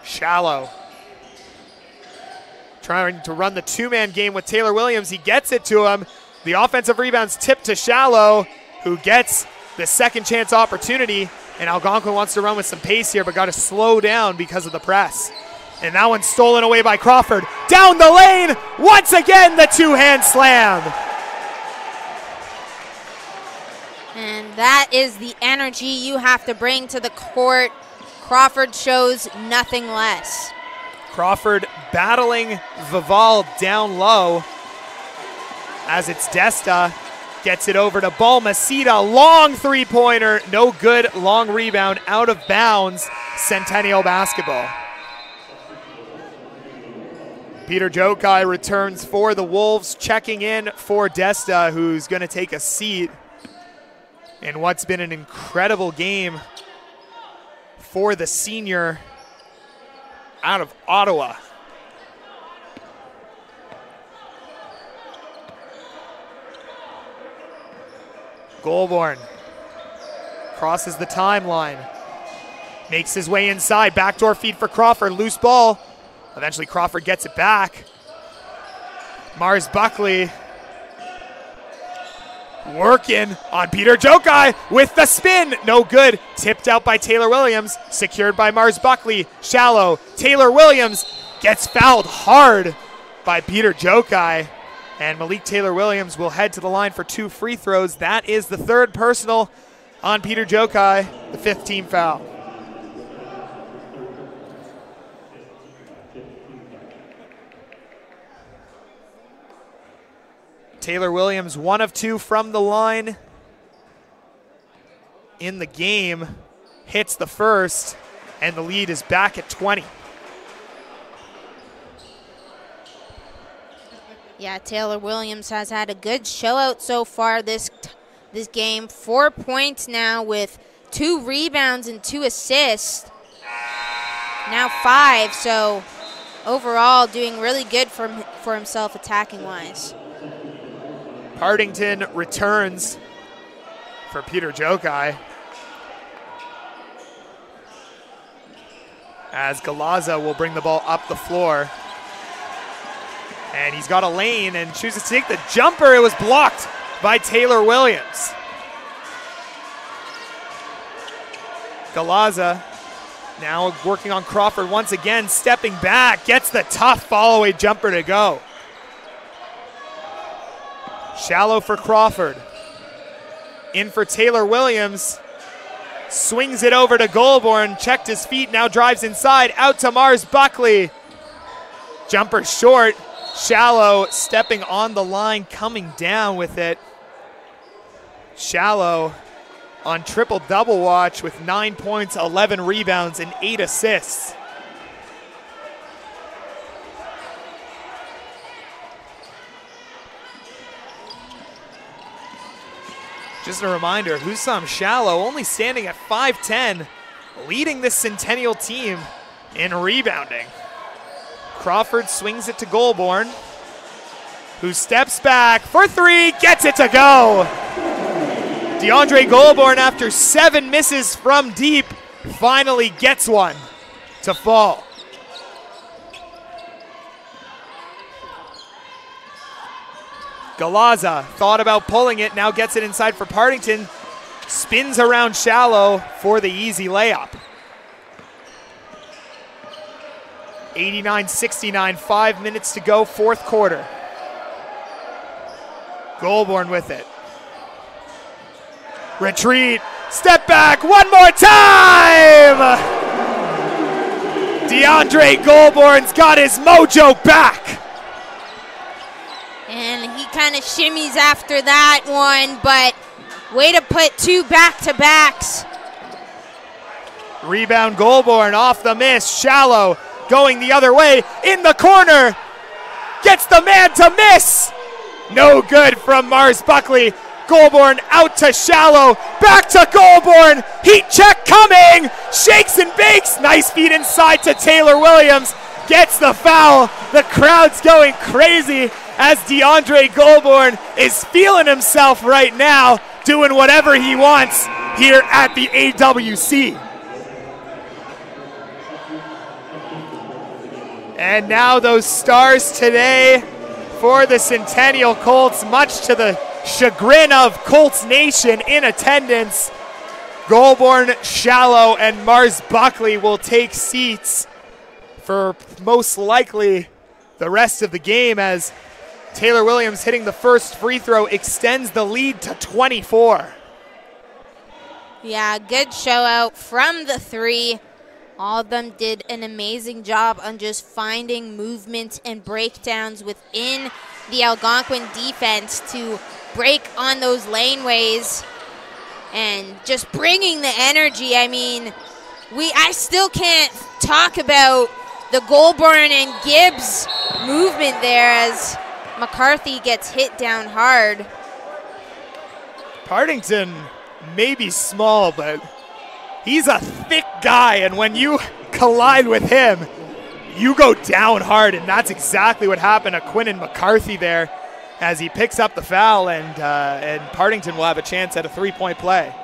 Shallo. Trying to run the two man game with Taylor Williams. He gets it to him. The offensive rebounds tipped to Shallo, who gets the second chance opportunity. And Algonquin wants to run with some pace here, but got to slow down because of the press. And that one's stolen away by Crawford. Down the lane, once again, the two hand slam. And that is the energy you have to bring to the court. Crawford shows nothing less. Crawford battling Vaval down low as it's Desta. Gets it over to Balmaceda. Long three pointer. No good. Long rebound out of bounds. Centennial basketball. Peter Jokai returns for the Wolves, checking in for Desta, who's going to take a seat in what's been an incredible game for the senior out of Ottawa. Goulbourn crosses the timeline, makes his way inside, backdoor feed for Crawford, loose ball. Eventually, Crawford gets it back. Mars Buckley working on Peter Jokai with the spin. No good. Tipped out by Taylor Williams. Secured by Mars Buckley. Shallo. Taylor Williams gets fouled hard by Peter Jokai. And Malik Taylor Williams will head to the line for two free throws. That is the third personal on Peter Jokai, the fifth team foul. Taylor Williams, one of two from the line in the game, hits the first, and the lead is back at 20. Yeah, Taylor Williams has had a good show out so far this this game. Four points now with two rebounds and two assists. Now five, so overall doing really good for, for himself attacking wise. Partington returns for Peter Jokai. As Galaza will bring the ball up the floor. And he's got a lane and chooses to take the jumper. It was blocked by Taylor Williams. Galaza Now working on Crawford once again, stepping back, gets the tough fall away jumper to go. Shallo for Crawford. In for Taylor Williams. Swings it over to Goulbourn, checked his feet, now drives inside, out to Mars Buckley. Jumper short, Shallo stepping on the line, coming down with it. Shallo on triple double watch with nine points, 11 rebounds, and eight assists. Just a reminder, Husam Shallo only standing at 5'10", leading this Centennial team in rebounding. Crawford swings it to Goulbourn, who steps back for three, gets it to go. DeAndre Goulbourn, after seven misses from deep, finally gets one to fall. Galaza thought about pulling it, now gets it inside for Partington. Spins around Shallo for the easy layup. 89 69, five minutes to go, fourth quarter. Goulbourn with it. Retreat, step back, one more time! DeAndre Goulbourn's got his mojo back. And he kind of shimmies after that one, but way to put two back to backs. Rebound Goulbourn off the miss, Shallo, going the other way, in the corner, gets the man to miss. No good from Mars Buckley. Goulbourn out to Shallo, back to Goulbourn. Heat check coming. Shakes and bakes. Nice feed inside to Taylor Williams. Gets the foul. The crowd's going crazy as DeAndre Goulbourn is feeling himself right now, doing whatever he wants here at the AWC. And now those stars today for the Centennial Colts, much to the chagrin of Colts Nation in attendance. Goulbourn, Shallo, and Mars Buckley will take seats for most likely the rest of the game as Taylor Williams hitting the first free throw extends the lead to 24. Yeah, good show out from the three. All of them did an amazing job on just finding movement and breakdowns within the Algonquin defense to break on those laneways and just bringing the energy. I mean, we I still can't talk about the Goulbourn and Gibbs movement there as McCarthy gets hit down hard. Partington may be small, but he's a thick guy, and when you collide with him, you go down hard, and that's exactly what happened to Quinnen McCarthy there as he picks up the foul, and, uh, and Partington will have a chance at a three point play.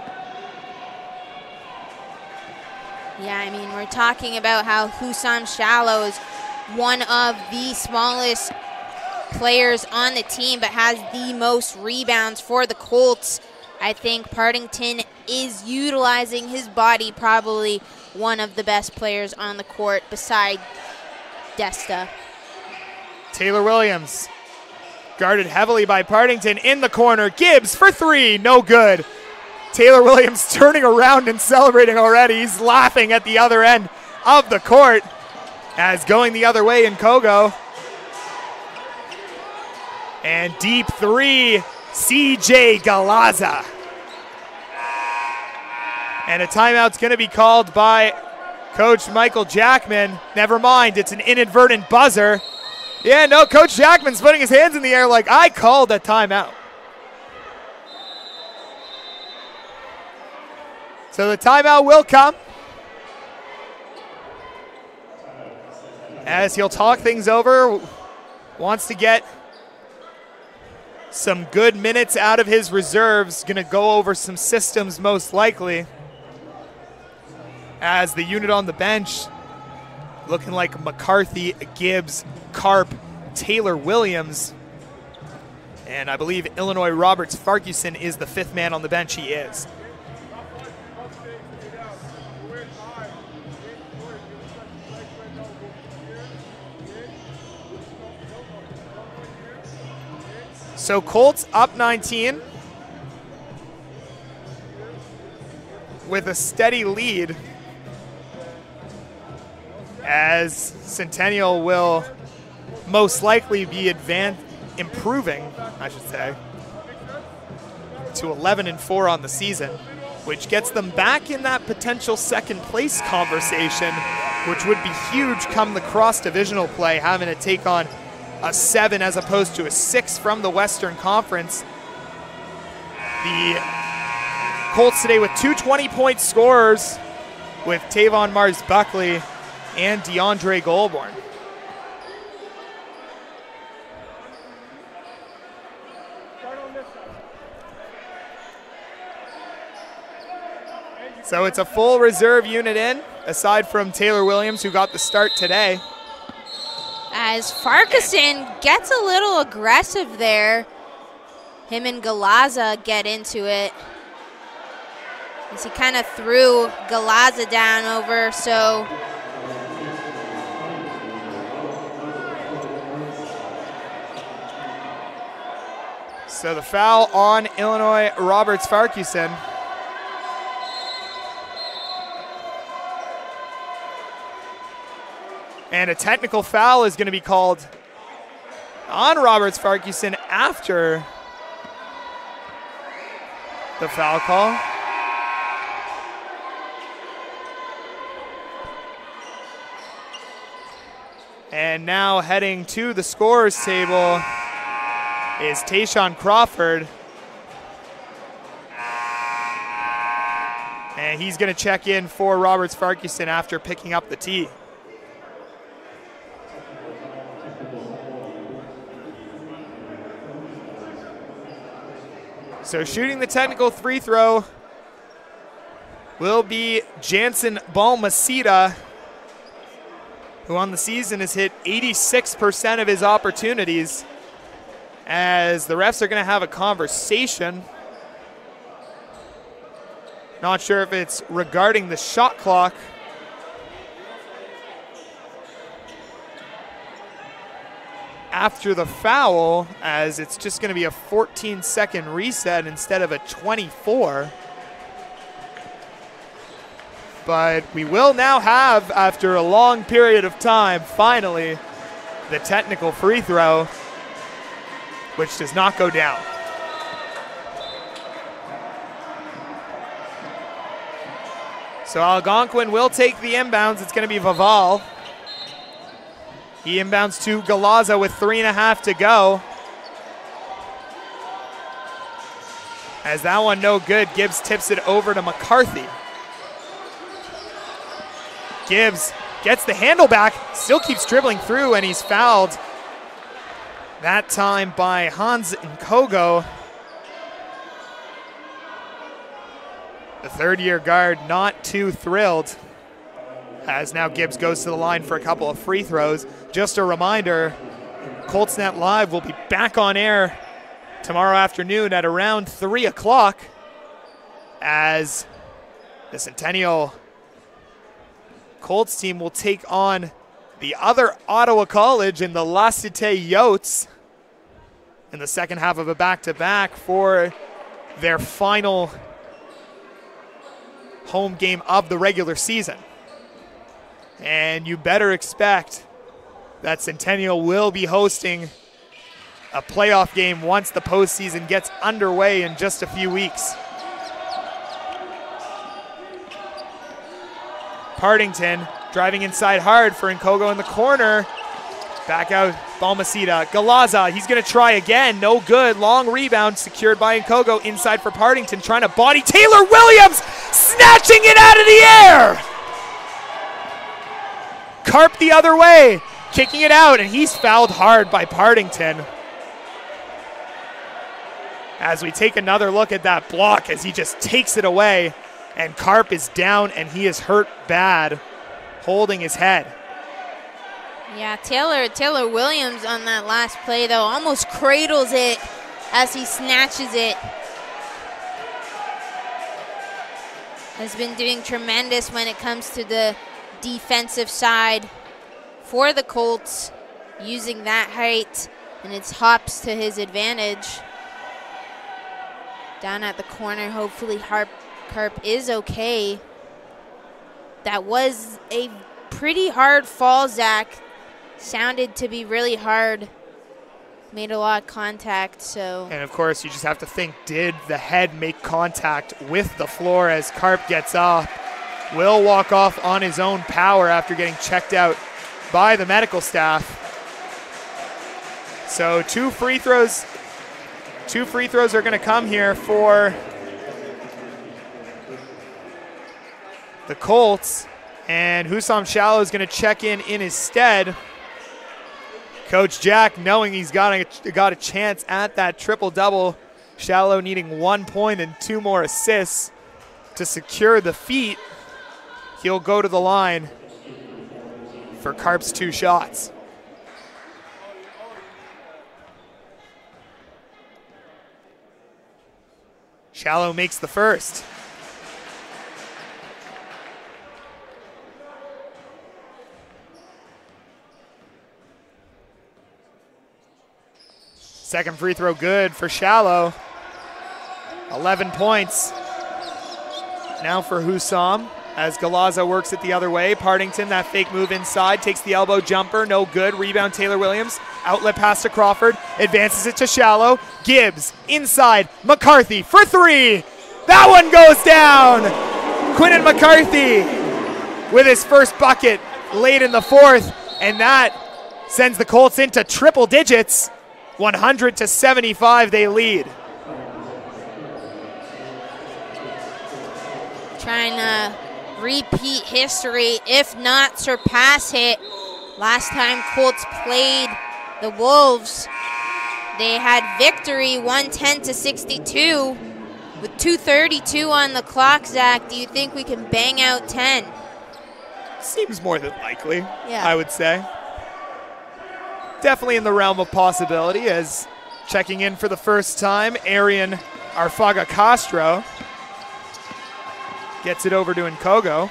Yeah, I mean, we're talking about how Husam Shallo is one of the smallest players on the team, but has the most rebounds for the Colts. I think Partington is utilizing his body, probably one of the best players on the court beside Desta. Taylor Williams guarded heavily by Partington in the corner. Gibbs for three, no good. Taylor Williams turning around and celebrating already. He's laughing at the other end of the court as going the other way Nkogo. And deep three, CJ Galaza. And a timeout's going to be called by Coach Michael Jackman. Never mind, it's an inadvertent buzzer. Yeah, no, Coach Jackman's putting his hands in the air like, I called a timeout. So the timeout will come. As he'll talk things over, wants to get some good minutes out of his reserves. Going to go over some systems most likely as the unit on the bench looking like McCarthy, Gibbs, Carp, Taylor Williams. And I believe Illinois Roberts Farquharson is the fifth man on the bench. He is. So Colts up 19 with a steady lead as Centennial will most likely be advanced, improving, I should say, to 11 and 4 on the season, which gets them back in that potential second place conversation, which would be huge come the cross divisional play, having to take on a seven as opposed to a six from the Western Conference. The Colts today with two 20 point scorers with Tavonn Mars Buckley and DeAndre Goulbourn. So it's a full reserve unit in, aside from Taylor Williams, who got the start today. As Farquharson gets a little aggressive there, him and Galaza get into it. As he kind of threw Galaza down over, so So the foul on Illinois Roberts Farquharson. And a technical foul is going to be called on Roberts Farquharson after the foul call. And now heading to the scores table is Tayshawn Crawford. And he's going to check in for Roberts Farquharson after picking up the tee. So shooting the technical three throw will be Jansen Balmaceda, who on the season has hit 86% of his opportunities. As the refs are going to have a conversation. Not sure if it's regarding the shot clock. after the foul, as it's just going to be a 14 second reset instead of a 24. But we will now have, after a long period of time, finally, the technical free throw, which does not go down. So Algonquin will take the inbounds. It's going to be Vaval. He inbounds to Galaza with three and a half to go. As that one no good, Gibbs tips it over to McCarthy. Gibbs gets the handle back, still keeps dribbling through, and he's fouled. That time by Hans Nkogo. The third year guard not too thrilled as now Gibbs goes to the line for a couple of free throws. Just a reminder, Coltsnet Live will be back on air tomorrow afternoon at around 3 o'clock as the Centennial Colts team will take on the other Ottawa College in the La Cité Yotes in the second half of a back-to-back for their final home game of the regular season. And you better expect that Centennial will be hosting a playoff game once the postseason gets underway in just a few weeks. Partington driving inside hard for Nkogo in the corner. Back out Balmaceda. Galaza, he's going to try again. No good. Long rebound secured by Nkogo. Inside for Partington, trying to body Taylor Williams, snatching it out of the air. Carp the other way, kicking it out, and he's fouled hard by Partington. As we take another look at that block as he just takes it away, and Carp is down and he is hurt bad, holding his head. Yeah, Taylor Taylor Williams on that last play though almost cradles it as he snatches it. Has been doing tremendous when it comes to the defensive side for the Colts, using that height And it's hops to his advantage. Down at the corner, hopefully Harp Carp is okay. That was a pretty hard fall, Zach. Sounded to be really hard. Made a lot of contact, so. And of course, you just have to think did the head make contact with the floor as Carp gets up? Will walk off on his own power after getting checked out by the medical staff. So, two free throws. Two free throws are going to come here for the Colts. And Husam Shallo is going to check in in his stead. Coach Jack, knowing he's got a, got a chance at that triple double, Shallo needing one point and two more assists to secure the feat, he'll go to the line for Carp's two shots. Shallo makes the first. Second free throw good for Shallo. 11 points. Now for Husam as Galaza works it the other way. Partington, that fake move inside, takes the elbow jumper, no good. Rebound Taylor Williams. Outlet pass to Crawford, advances it to Shallo. Gibbs inside. McCarthy for three. That one goes down. Quinnen McCarthy with his first bucket late in the fourth, and that sends the Colts into triple digits. 100 to 75, they lead. Trying to repeat history, if not surpass it. Last time Colts played the Wolves, they had victory 110 to 62 with 232 on the clock. Zach, do you think we can bang out 10? Seems more than likely, Yeah. I would say. Definitely in the realm of possibility as checking in for the first time, Arian Arfaga Castro gets it over to Nkogo.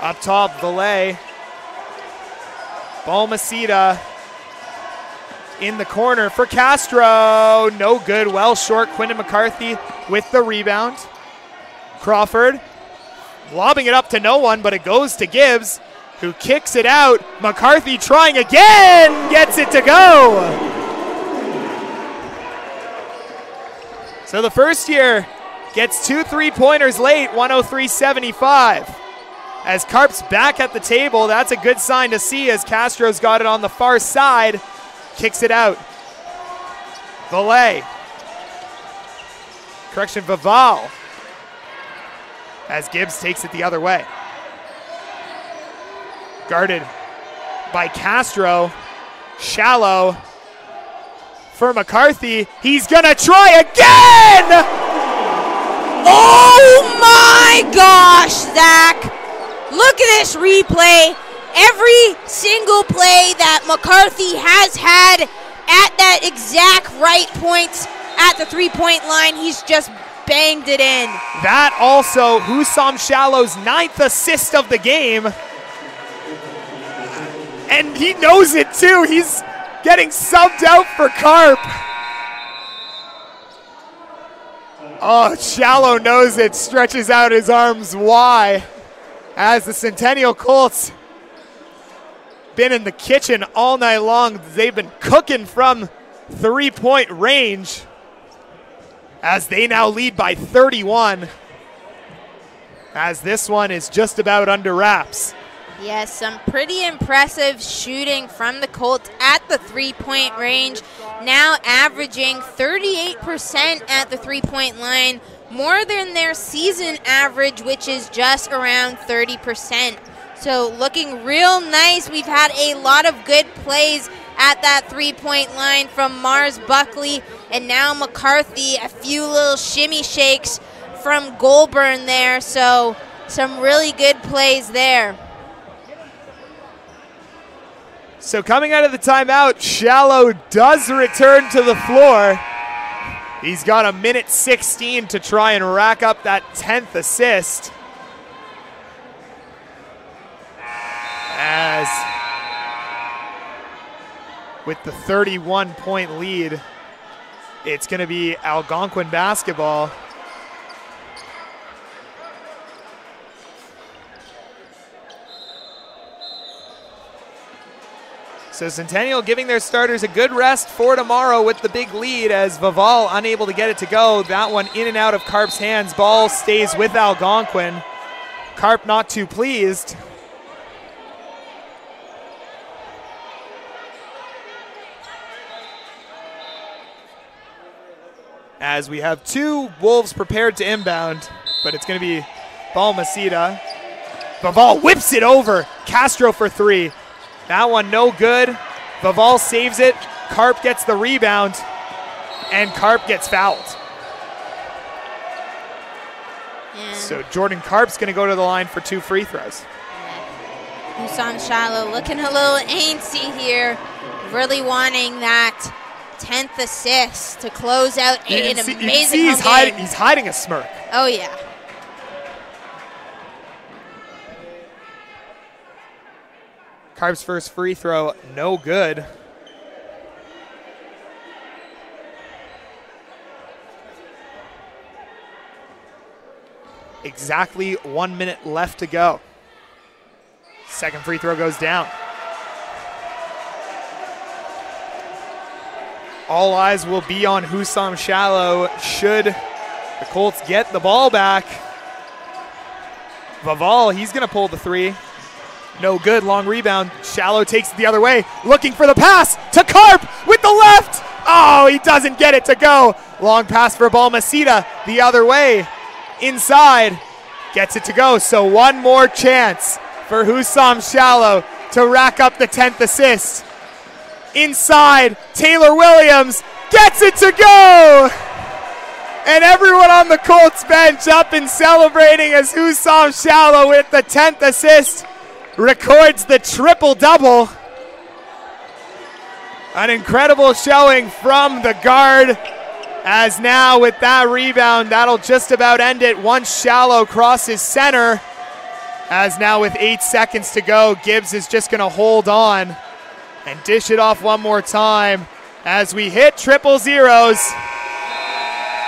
Up top, Valet. Balmaceda in the corner for Castro. No good. Well short. Quinnen McCarthy with the rebound. Crawford lobbing it up to no one, but it goes to Gibbs, who kicks it out. McCarthy trying again, gets it to go. So the first year gets two oh three pointers late, 103 75. As Carp's back at the table, that's a good sign to see as Castro's got it on the far side, kicks it out. Valet. Correction, Vaval. As Gibbs takes it the other way. Guarded by Castro. Shallo for McCarthy. He's going to try again! Oh my gosh, Zach! Look at this replay. Every single play that McCarthy has had at that exact right point at the three point line, he's just banged it in. That also Husam Shallo's ninth assist of the game. And he knows it too. He's getting subbed out for Carp. Oh, Shallo knows it, stretches out his arms wide as the Centennial Colts been in the kitchen all night long. They've been cooking from three point range as they now lead by 31. As this one is just about under wraps. Yes, some pretty impressive shooting from the Colts at the three point range. Now averaging 38% at the three point line, more than their season average, which is just around 30%. So looking real nice. We've had a lot of good plays at that three point line from Mars Buckley and now McCarthy. A few little shimmy shakes from Goulbourn there. So some really good plays there. So coming out of the timeout, Shallo does return to the floor. He's got a minute 16 to try and rack up that 10th assist. As with the 31 point lead. It's going to be Algonquin basketball. So Centennial giving their starters a good rest for tomorrow with the big lead as Vaval unable to get it to go. That one in and out of Carp's hands. Ball stays with Algonquin. Carp not too pleased. As we have two Wolves prepared to inbound, but it's going to be Balmaceda. Vaval whips it over. Castro for three. That one no good. Vaval saves it. Carp gets the rebound, and Carp gets fouled. And So Jordan Carp's going to go to the line for two free throws. Husam Shallo looking a little antsy here, really wanting that 10th assist to close out an see, amazing he's hiding, he's hiding a smirk. Oh, yeah. Carp's first free throw, no good. Exactly one minute left to go. Second free throw goes down. All eyes will be on Husam Shallo should the Colts get the ball back. Vaval, he's going to pull the three. No good. Long rebound. Shallo takes it the other way. Looking for the pass to Carp with the left. Oh, he doesn't get it to go. Long pass for Balmaceda the other way. Inside. Gets it to go. So one more chance for Husam Shallo to rack up the 10th assist. Inside. Taylor Williams gets it to go. And everyone on the Colts bench up and celebrating as Husam Shallo with the 10th assist records the triple double. An incredible showing from the guard. As now, with that rebound, that'll just about end it. Once Shallo crosses center. As now, with eight seconds to go, Gibbs is just going to hold on and dish it off one more time as we hit triple zeros.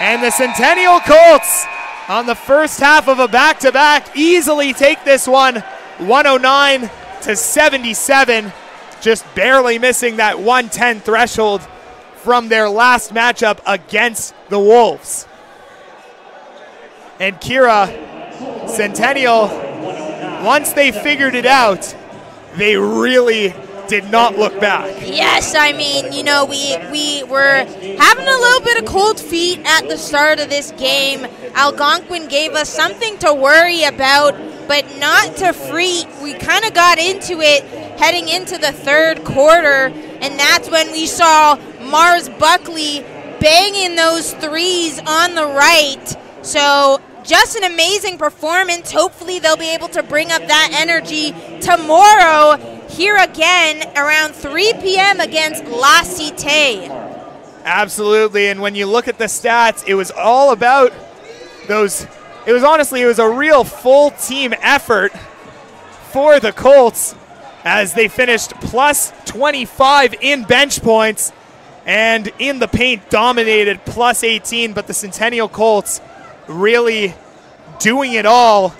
And the Centennial Colts on the first half of a back to back easily take this one 109 to 77, just barely missing that 110 threshold from their last matchup against the Wolves. And Kira, Centennial, once they figured it out, they really did not look back. Yes, I mean, you know, we we were having a little bit of cold feet at the start of this game. Algonquin gave us something to worry about, but not to freak. We kind of got into it heading into the third quarter, and that's when we saw Mars Buckley banging those threes on the right. So just an amazing performance. Hopefully, they'll be able to bring up that energy tomorrow here again around 3 p.m. against La Cité. Absolutely. And when you look at the stats, it was all about those. It was honestly, it was a real full team effort for the Colts as they finished plus 25 in bench points and in the paint dominated plus 18. But the Centennial Colts really doing it all.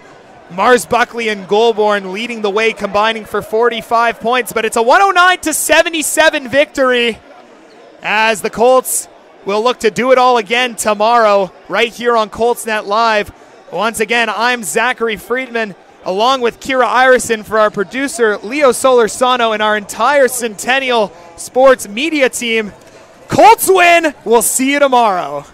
Mars Buckley and Goulbourn leading the way, combining for 45 points. But it's a 109 to 77 victory as the Colts will look to do it all again tomorrow, right here on Coltsnet Live. Once again, I'm Zachary Friedman, along with Kira Irison for our producer, Leo Solarsano, and our entire Centennial Sports media team. Colts win. We'll see you tomorrow.